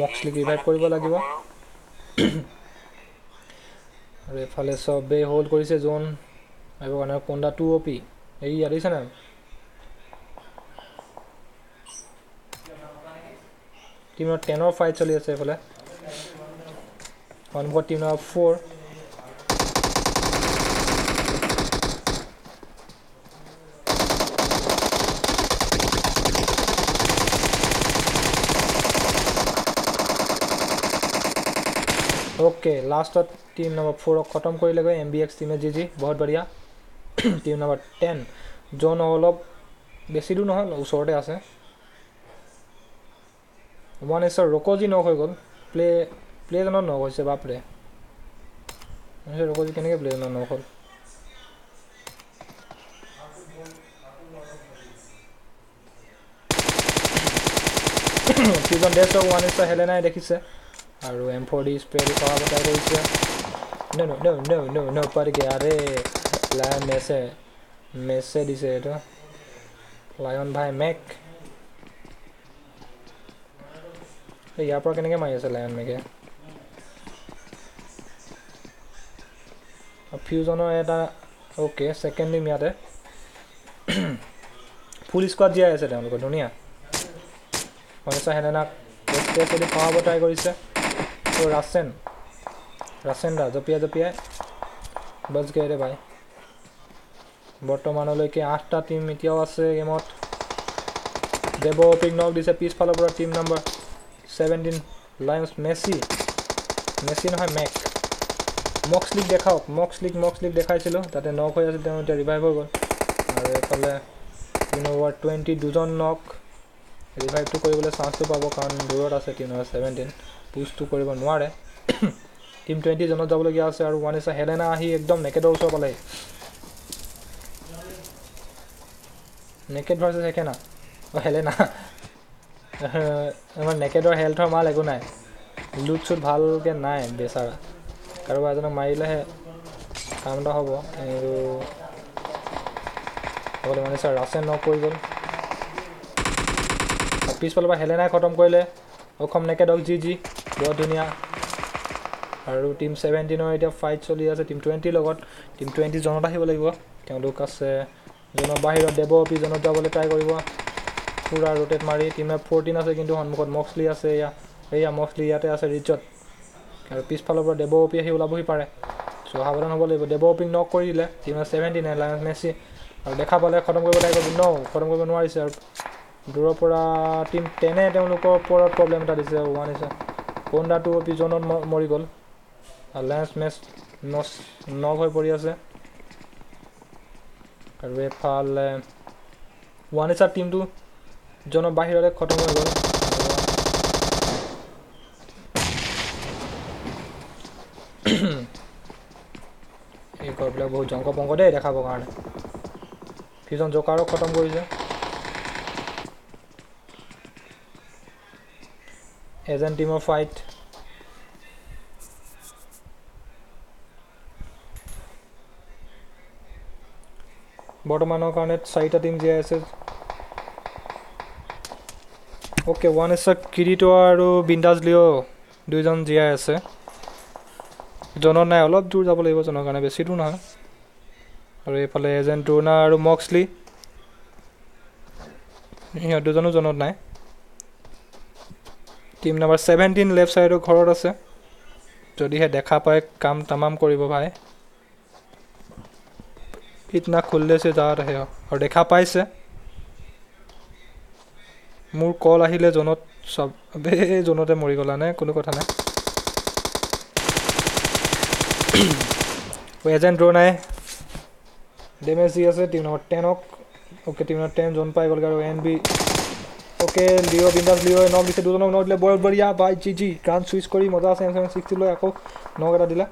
মক্সলিক ৰিভাইভ কৰিব লাগিব। আৰু এইফালে চবেই হোল্ড কৰিছে জোন। আহিব কাৰণে কোনডা টু অ' পি এই ইয়াত দিছে নাই? টিমৰ টেনৰ ফাইট চলি আছে এইফালে সন্মুখত টিম নম্বৰ ফ'ৰ অ'কে লাষ্টত টিম নম্বৰ ফ'ৰক খতম কৰিলেগৈ এম বি এক্স টিমে জি জি বহুত বঢ়িয়া টিম নম্বৰ টেন জন অলপ বেছি দূৰ নহয় ওচৰতে আছে ওৱান এছৰ ৰকজি নক হৈ গ'ল প্লে প্লেজনত নক হৈছে বাপৰে। ৰকজি কেনেকৈ প্লেজনত নক হ'ল? ফিজন ডেছক ওৱান এছৰ হেলেনাই দেখিছে। আৰু এম ফ'ৰ ডি স্প্ৰে দি কৰা বতাই কৰিছে ন ন ন ন ন ন পাৰগে আৰে লায়ন মেছে মেছে দিছে এইটো লায়ন ভাই মেক এই ইয়াৰ পৰা কেনেকৈ মাৰি আছে লায়ন মেকে ফিউজনৰ এটা অ'কে ছেকেণ্ড টিম ইয়াতে ফুল স্কোৱাড জীয়াই আছে তেওঁলোকৰ ধুনীয়া মনিষা হেলেনাক টেষ্ট যদি খোৱাব ট্ৰাই কৰিছে তো ৰাছেন ৰাছেন দা জঁপিয়াই জঁপিয়াই বচ গৈ ভাই। বৰ্তমানলৈকে আঠটা টিম এতিয়াও আছে গেমত দেৱ অপিক নক দিছে পিছফালৰ পৰা টিম নম্বৰ ছেভেণ্টিন লায়ন্স মেচি। মেচি নহয়, মেক। মক্স লীগ দেখাওক। মক্স লীগ মক্স লীগ দেখাইছিলোঁ। তাতে নক হৈ আছিল, তেওঁ এতিয়া ৰিভাইভ হৈ গ'ল। আৰু এইফালে টিম নম্বৰ টুৱেণ্টি দুজন নক ৰিভাইভটো কৰিবলৈ চান্সটো পাব, কাৰণ দূৰত আছে টিম নম্বৰ ছেভেণ্টিন পুষ্টটো কৰিব নোৱাৰে। টিম টুৱেণ্টি জনত যাবলগীয়া আছে আৰু ওৱান এছ হেলেনা আহি একদম নেকেডৰ ওচৰ পালে নেকেড ভাৰ্চেছ হেকেনা অঁ হেলেনা আমাৰ নেকেডৰ হেল্থৰ মাল একো নাই। লুট চুট ভালকৈ নাই বেচাৰা। কাৰোবাৰ এজনক মাৰিলেহে কাম এটা হ'ব। আৰু মানে ছাৰ ৰাছে নক কৰি গ'ল। পিছফালৰ পৰা হেলেনাই খতম কৰিলে। অসম নেকেডক জি জি বৰ ধুনীয়া। আৰু টীম ছেভেণ্টিনৰ এতিয়া ফাইট চলি আছে টীম টুৱেণ্টিৰ লগত। টীম টুৱেণ্টি জনত আহিব লাগিব। তেওঁলোক আছে জনৰ বাহিৰত দেৱ অপি জনত যাবলৈ ট্ৰাই কৰিব। পূৰা ৰোটেট মাৰি টীমে ফৰ্টিন আছে কিন্তু সন্মুখত মক্সলি আছে এয়া। এয়া মক্সলি ইয়াতে আছে ৰিচত আৰু পিছফালৰ পৰা দেৱ অপি আহি ওলাবহি পাৰে। চ' সাৱধান হ'ব লাগিব। দেৱ অপিক নক কৰি দিলে টীমে ছেভেণ্টিন এলায়েন্স মেচি আৰু দেখা পালে খতম কৰিব কৰিব ন খতম কৰিব নোৱাৰিছে আৰু। দূৰৰ পৰা টীম টেনে তেওঁলোকৰ ওপৰত প্ৰব্লেম এটা দিছে ওৱান হৈছে হোণ্ডাটো অপি জনত ম- মৰি গ'ল। লেন্স মেচ নচ নগ হৈ পৰি আছে। আৰু এফালে ওৱান এছাৰ টীমটো জনৰ বাহিৰতে খতম হৈ গ'ল। এই ঘৰবিলাক বহুত জংক পংক দেই দেখাবৰ কাৰণে। ফিজন জকাৰক খতম কৰিছে। এজেণ্ট টীমৰ ফাইট বৰ্তমানৰ কাৰণে চাৰিটা টীম জীয়াই আছে অ'কে ওৱান এছ কিৰিটো আৰু বিন্দাজ লিঅ' দুইজন জীয়াই আছে। জনত নাই অলপ দূৰ যাব লাগিব জনৰ কাৰণে বেছি দূৰ নহয়। আৰু এইফালে এজেণ্ট টুৰ্ণা আৰু মক্সলি সিহঁত দুজনো জনত নাই। টীম নাম্বাৰ ছেভেণ্টিন লেফ্ট ছাইডৰ ঘৰত আছে। যদিহে দেখা পায় কাম তামাম কৰিব ভাই ইতনা খুললে চে যা ৰহে हो আৰু দেখা পাইছে। মোৰ কল আহিলে জনত চবেই জনতে মৰি গ'লা নে? কোনো কথা নাই। এজেণ্ট ড্ৰ' নাই। ডেমেজ দি আছে টিম নম্বৰ টেনক অ'কে টিম নম্বৰ টেন জন পাই গ'লগৈ আৰু এন বি অ'কে লিঅ' বিন্দাছ লিঅ' নক দিছে দুজনক নক দিলে বৰ বঢ়িয়া বাই জি জি গান চুইচ কৰি মজা আছে এম ছেভেন ছিক্সটি লৈ আকৌ নক এটা দিলে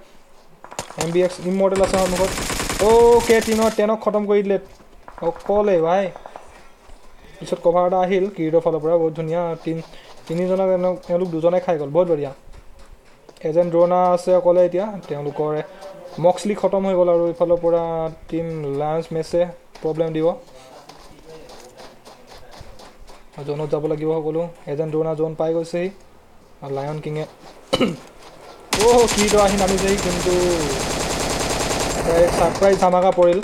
এম বি এক্স ইমৰ্টেল আছে সন্মুখত অ'কে টিম নম্বৰ টেনক খতম কৰি দিলে অকলে ভাই পিছত কভাৰ এটা আহিল কিৰিটৰ ফালৰ পৰা বহুত ধুনীয়া তিন তিনিজনক এওঁলোক দুজনে খাই গ'ল বহুত বঢ়িয়া এজেণ্ট ড্ৰ'না আছে অকলে এতিয়া তেওঁলোকৰ মক্সলি খতম হৈ গ'ল আৰু ইফালৰ পৰা টীম লাঞ্চ মেচে প্ৰব্লেম দিব জোনত যাব লাগিব সকলো। এজেণ্ট ড্ৰ'না জোন পাই গৈছেহি আৰু লায়ন কিঙে। অ' কিৰিটৰ আহি নামিছেহি কিন্তু। ছাৰপ্ৰাইজ ধামাকা পৰিল।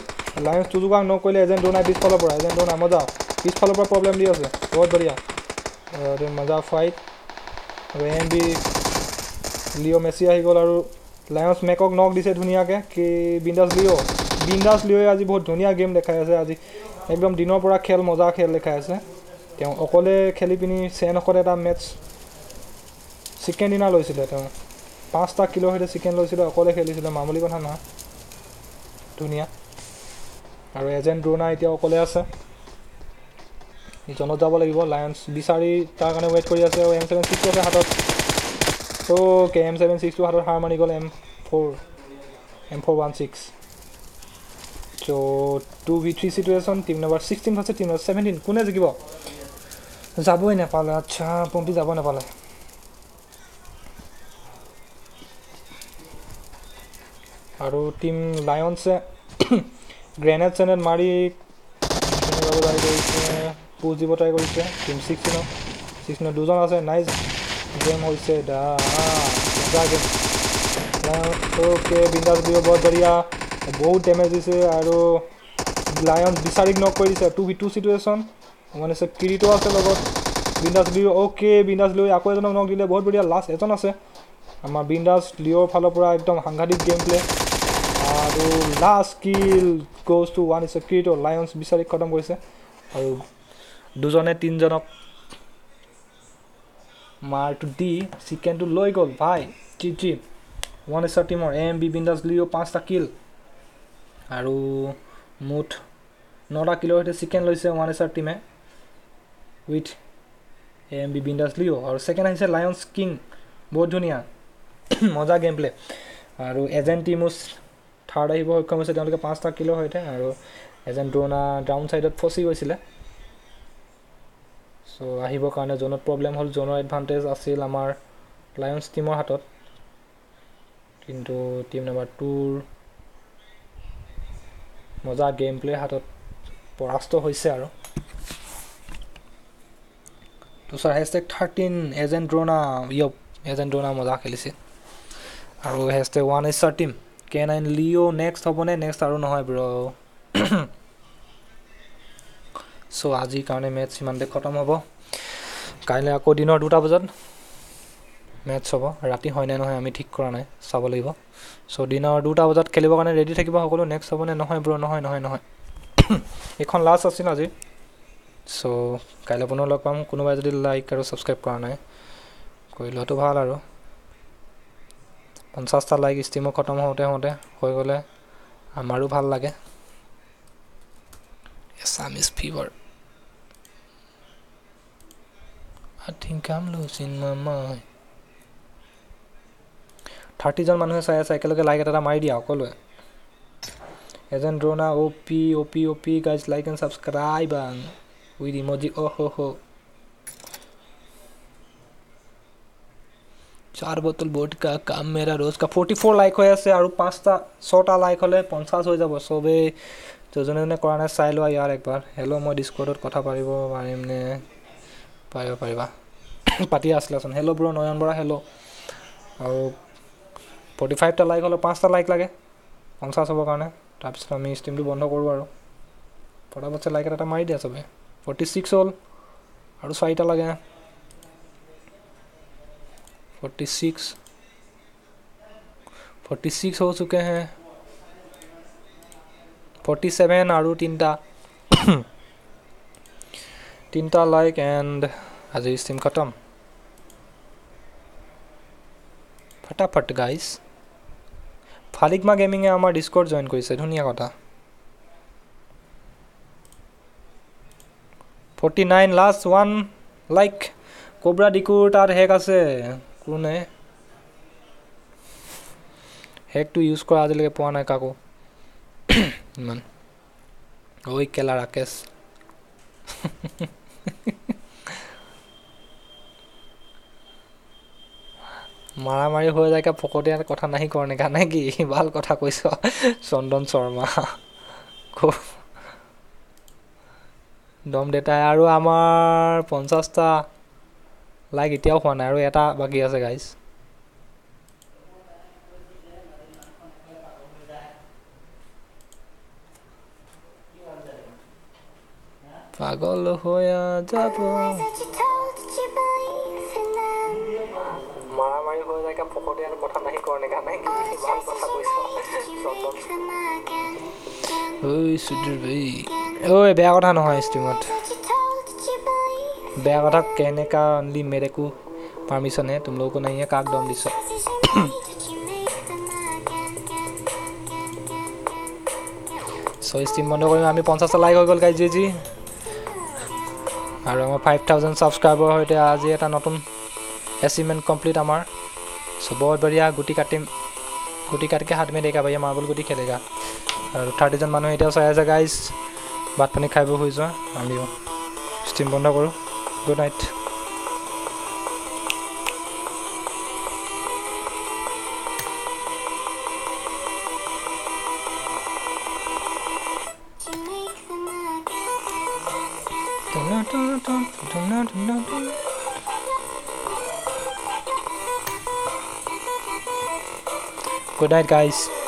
লায়ন্স টুজুকাক নকৰিলে এজেণ্ট ড্ৰ'নাই পিছফালৰ পৰা এজেণ্ট ড্ৰ'না মজা। পিছফালৰ পৰা প্ৰব্লেম দি আছে। বহুত বঢ়িয়া। মজা ফাইট আৰু এম বি লিঅ' মেচি আহি গ'ল আৰু লায়ন্স মেকক নক দিছে ধুনীয়াকৈ। কি বিন্দাছ লিঅ' বিন্দাছ লিঅ'ই আজি বহুত ধুনীয়া গেম দেখাই আছে আজি। একদম দিনৰ পৰা খেল মজা খেল দেখাই আছে। তেওঁ অকলে খেলি পিনি চেনশত এটা মেটচ চিকেন ডিনাৰ লৈছিলে তেওঁ। পাঁচটা কিলোৰ সৈতে চিকেন লৈছিলে অকলে খেলিছিলে মামুলি কথা নহয়। ধুনীয়া। আৰু এজেণ্ট ড্ৰোনা এতিয়া অকলে আছে। ইজনত যাব লাগিব লায়ন্স বিচাৰি তাৰ কাৰণে ৱেইট কৰি আছে আৰু এম ছেভেন ছিক্সটো আছে হাতত। অ'কে এম ছেভেন ছিক্সটো হাতত হাৰ মানি গ'ল M four M four one six চ' two V three situation team number sixteen আছে টিম নম্বৰ ছেভেণ্টিন কোনে জিকিব? যাবই নাপালে আচ্ছা পম্পি যাব নাপালে আৰু টীম লায়নছে গ্ৰেনেড চেনেড মাৰি পুজ দিব ট্ৰাই কৰিছে টীম ছিক্সটিনৰ ছিক্সটিনৰ দুজন আছে নাইচ গেম হৈছে গেম অ'কে বিন্দাছ দিব বহুত ডেমেজ দিছে আৰু লায়ন বিচাৰিক নক কৰি দিছে টু ভি টু চিটুৱেশ্যন মানে আছে কিৰিটো আছে লগত। বিন্দাছ লিঅ' অ'কে বিন্দাছ লিঅ' আকৌ এজনক নক দিলে বহুত বঢ়িয়া লাষ্ট এজন আছে। আমাৰ বিন্দাছ লিঅ'ৰ ফালৰ পৰা একদম সাংঘাতিক গেম প্লে আৰু last kill goes to one is Kirito lions বিচাৰি খতম কৰিছে। আৰু দুজনে তিনিজনক মাৰটো দি চিকেনটো লৈ গ'ল। ভাই জি জি ওৱান ষ্টাৰ টীমৰ এম বি বিন্দাছ লিঅ' পাঁচটা কিল আৰু মুঠ নটা কিলোৰ সৈতে চিকেন লৈছে ওৱান ষ্টাৰ টীমে উইথ এম বি বিন্দাছ লিঅ' আৰু ছেকেণ্ড আহিছে লায়ন্স কিং বহুত ধুনীয়া মজা গেম প্লে আৰু এজেণ্ট টিমো থাৰ্ড আহিব সক্ষম হৈছে। তেওঁলোকে পাঁচটা কিলৰ সৈতে। আৰু এজেণ্ট ড্ৰ'না ডাউন ছাইডত ফচি গৈছিলে। চ' আহিবৰ কাৰণে জ'নত প্ৰব্লেম হ'ল। জ'নৰ এডভান্টেজ আছিল আমাৰ লায়ন্স টীমৰ হাতত। কিন্তু টীম নাম্বাৰ টুৰ মজা গেম প্লে হাতত পৰাস্ত হৈছে আৰু। তো sir hashtag thirteen agent Drona yup agent Drona মজা খেলিছে। আৰু hashtag one H sir team K nine Leo' next হ'বনে? নেক্সট আৰু নহয় ব্ৰ চ' আজিৰ কাৰণে মেটছ ইমানতে খতম হ'ব। কাইলৈ আকৌ দিনৰ দুটা বজাত মেটছ হ'ব। ৰাতি হয় নে নহয় আমি ঠিক কৰা নাই চাব লাগিব। চ' দিনৰ দুটা বজাত খেলিবৰ কাৰণে ৰেডি থাকিব সকলো। নেক্সট হ'বনে? নহয় ব্ৰ নহয় নহয় নহয়। এইখন লাষ্ট আছিল আজি। চ' কাইলৈ পুনৰ লগ পাম। কোনোবাই যদি লাইক আৰু ছাবস্ক্ৰাইব কৰা নাই কৰি লোৱাটো ভাল আৰু। পঞ্চাছটা লাইক ষ্টিমো খতম হওঁতে হওঁতে হৈ গ'লে আমাৰো ভাল লাগে। Assamese fever think I'm losing my mind. থাৰ্টিজন মানুহে চাই আছে একেলগে লাইক এটা মাৰি দিয়া সকলোৱে। Agent Drona O' P O' P O' P guys like and subscribe with ইমজি অ' হ' হ' চাৰ বটল বট কা কাম মেৰা ৰোজ কা ফৰ্টি ফ'ৰ লাইক হৈ আছে আৰু পাঁচটা ছটা লাইক হ'লে পঞ্চাছ হৈ যাব। চবেই যোনে যোনে কৰা নাই চাই লোৱা ইয়াৰ একবাৰ। হেল্ল' মই ডিস্কৰ্ডত কথা পাতিব পাৰিম নে? পাৰিব পাৰিবা। পাতি আছিলেচোন hello' bro Nayan Bora hello' আৰু ফৰ্টি ফাইভটা লাইক হ'লে পাঁচটা লাইক লাগে পঞ্চাছ হ'বৰ কাৰণে। তাৰপিছত আমি ষ্ট্ৰীমটো বন্ধ কৰোঁ আৰু। পটাপটছে লাইক এটা মাৰি দিয়া চবে। ফৰ্টি ছিক্স হ'ল আৰু চাৰিটা লাগে। ফৰ্টি ছিক্স ফৰ্টি ছিক্স হৈ। চুকেহে ফৰ্টি ছেভেন আৰু তিনিটা। তিনিটা লাইক এণ্ড আজি ষ্টিম খতম। ফটাফট গাইজ ফালিকমা গেমিঙে আমাৰ ডিস্কৰ্ট জইন কৰিছে ধুনীয়া কথা। Forty nine last one like cobra ডিকুৰ তাত হেক আছে কোনে হেকটো ইউজ কৰা আজিলৈকে পোৱা নাই কাকো ইমান ঐ কেলা ৰাকেশ মাৰামাৰি হৈ যায় ফকতীয়া কথা নাহি কৰ নেকা ভাল কথা কৈছ চন্দন শৰ্মা। খুব দম দেতাই আৰু আমাৰ পঞ্চাছটা লাইক এতিয়াও হোৱা নাই আৰু এটা বাকী আছে গাইজ পাগল হৈ যাব। That you told that you believe in them. মাৰামাৰি হৈ যায় ফকতীয়া কথা নাহি কৰ নেকা? নে কি ভাল কথা কৈছ। ঐ বেয়া কথা নহয় ষ্ট্ৰীমত. বেয়া কথা কেনেকা অনলি মেৰেকো পাৰ্মিশ্যন হে তুম লোগো নাহিয়ে কাক দম দিছ? ষ্ট্ৰীম বন্ধ কৰিম আমি পঞ্চাছটা লাইক হৈ গ'ল গাই জি আৰু আমাৰ ফাইভ থাউজেণ্ড ছাবস্ক্ৰাইবাৰৰ সৈতে আজি এটা নতুন এচিভমেণ্ট কমপ্লিট আমাৰ। চ' বহুত বঢ়িয়া গুটি কাটিম। গুটি কাটিকে হাত মে দেখা ভাইয়া মাৰ্বল গুটি খেলেগা আৰু থাৰ্টিজন মানুহ এতিয়াও চাই আছে গাইজ ভাত পানী খাই বৈ শুই যোৱা আমিও ষ্ট্ৰীম বন্ধ কৰোঁ good night To make them again. Good night, guys.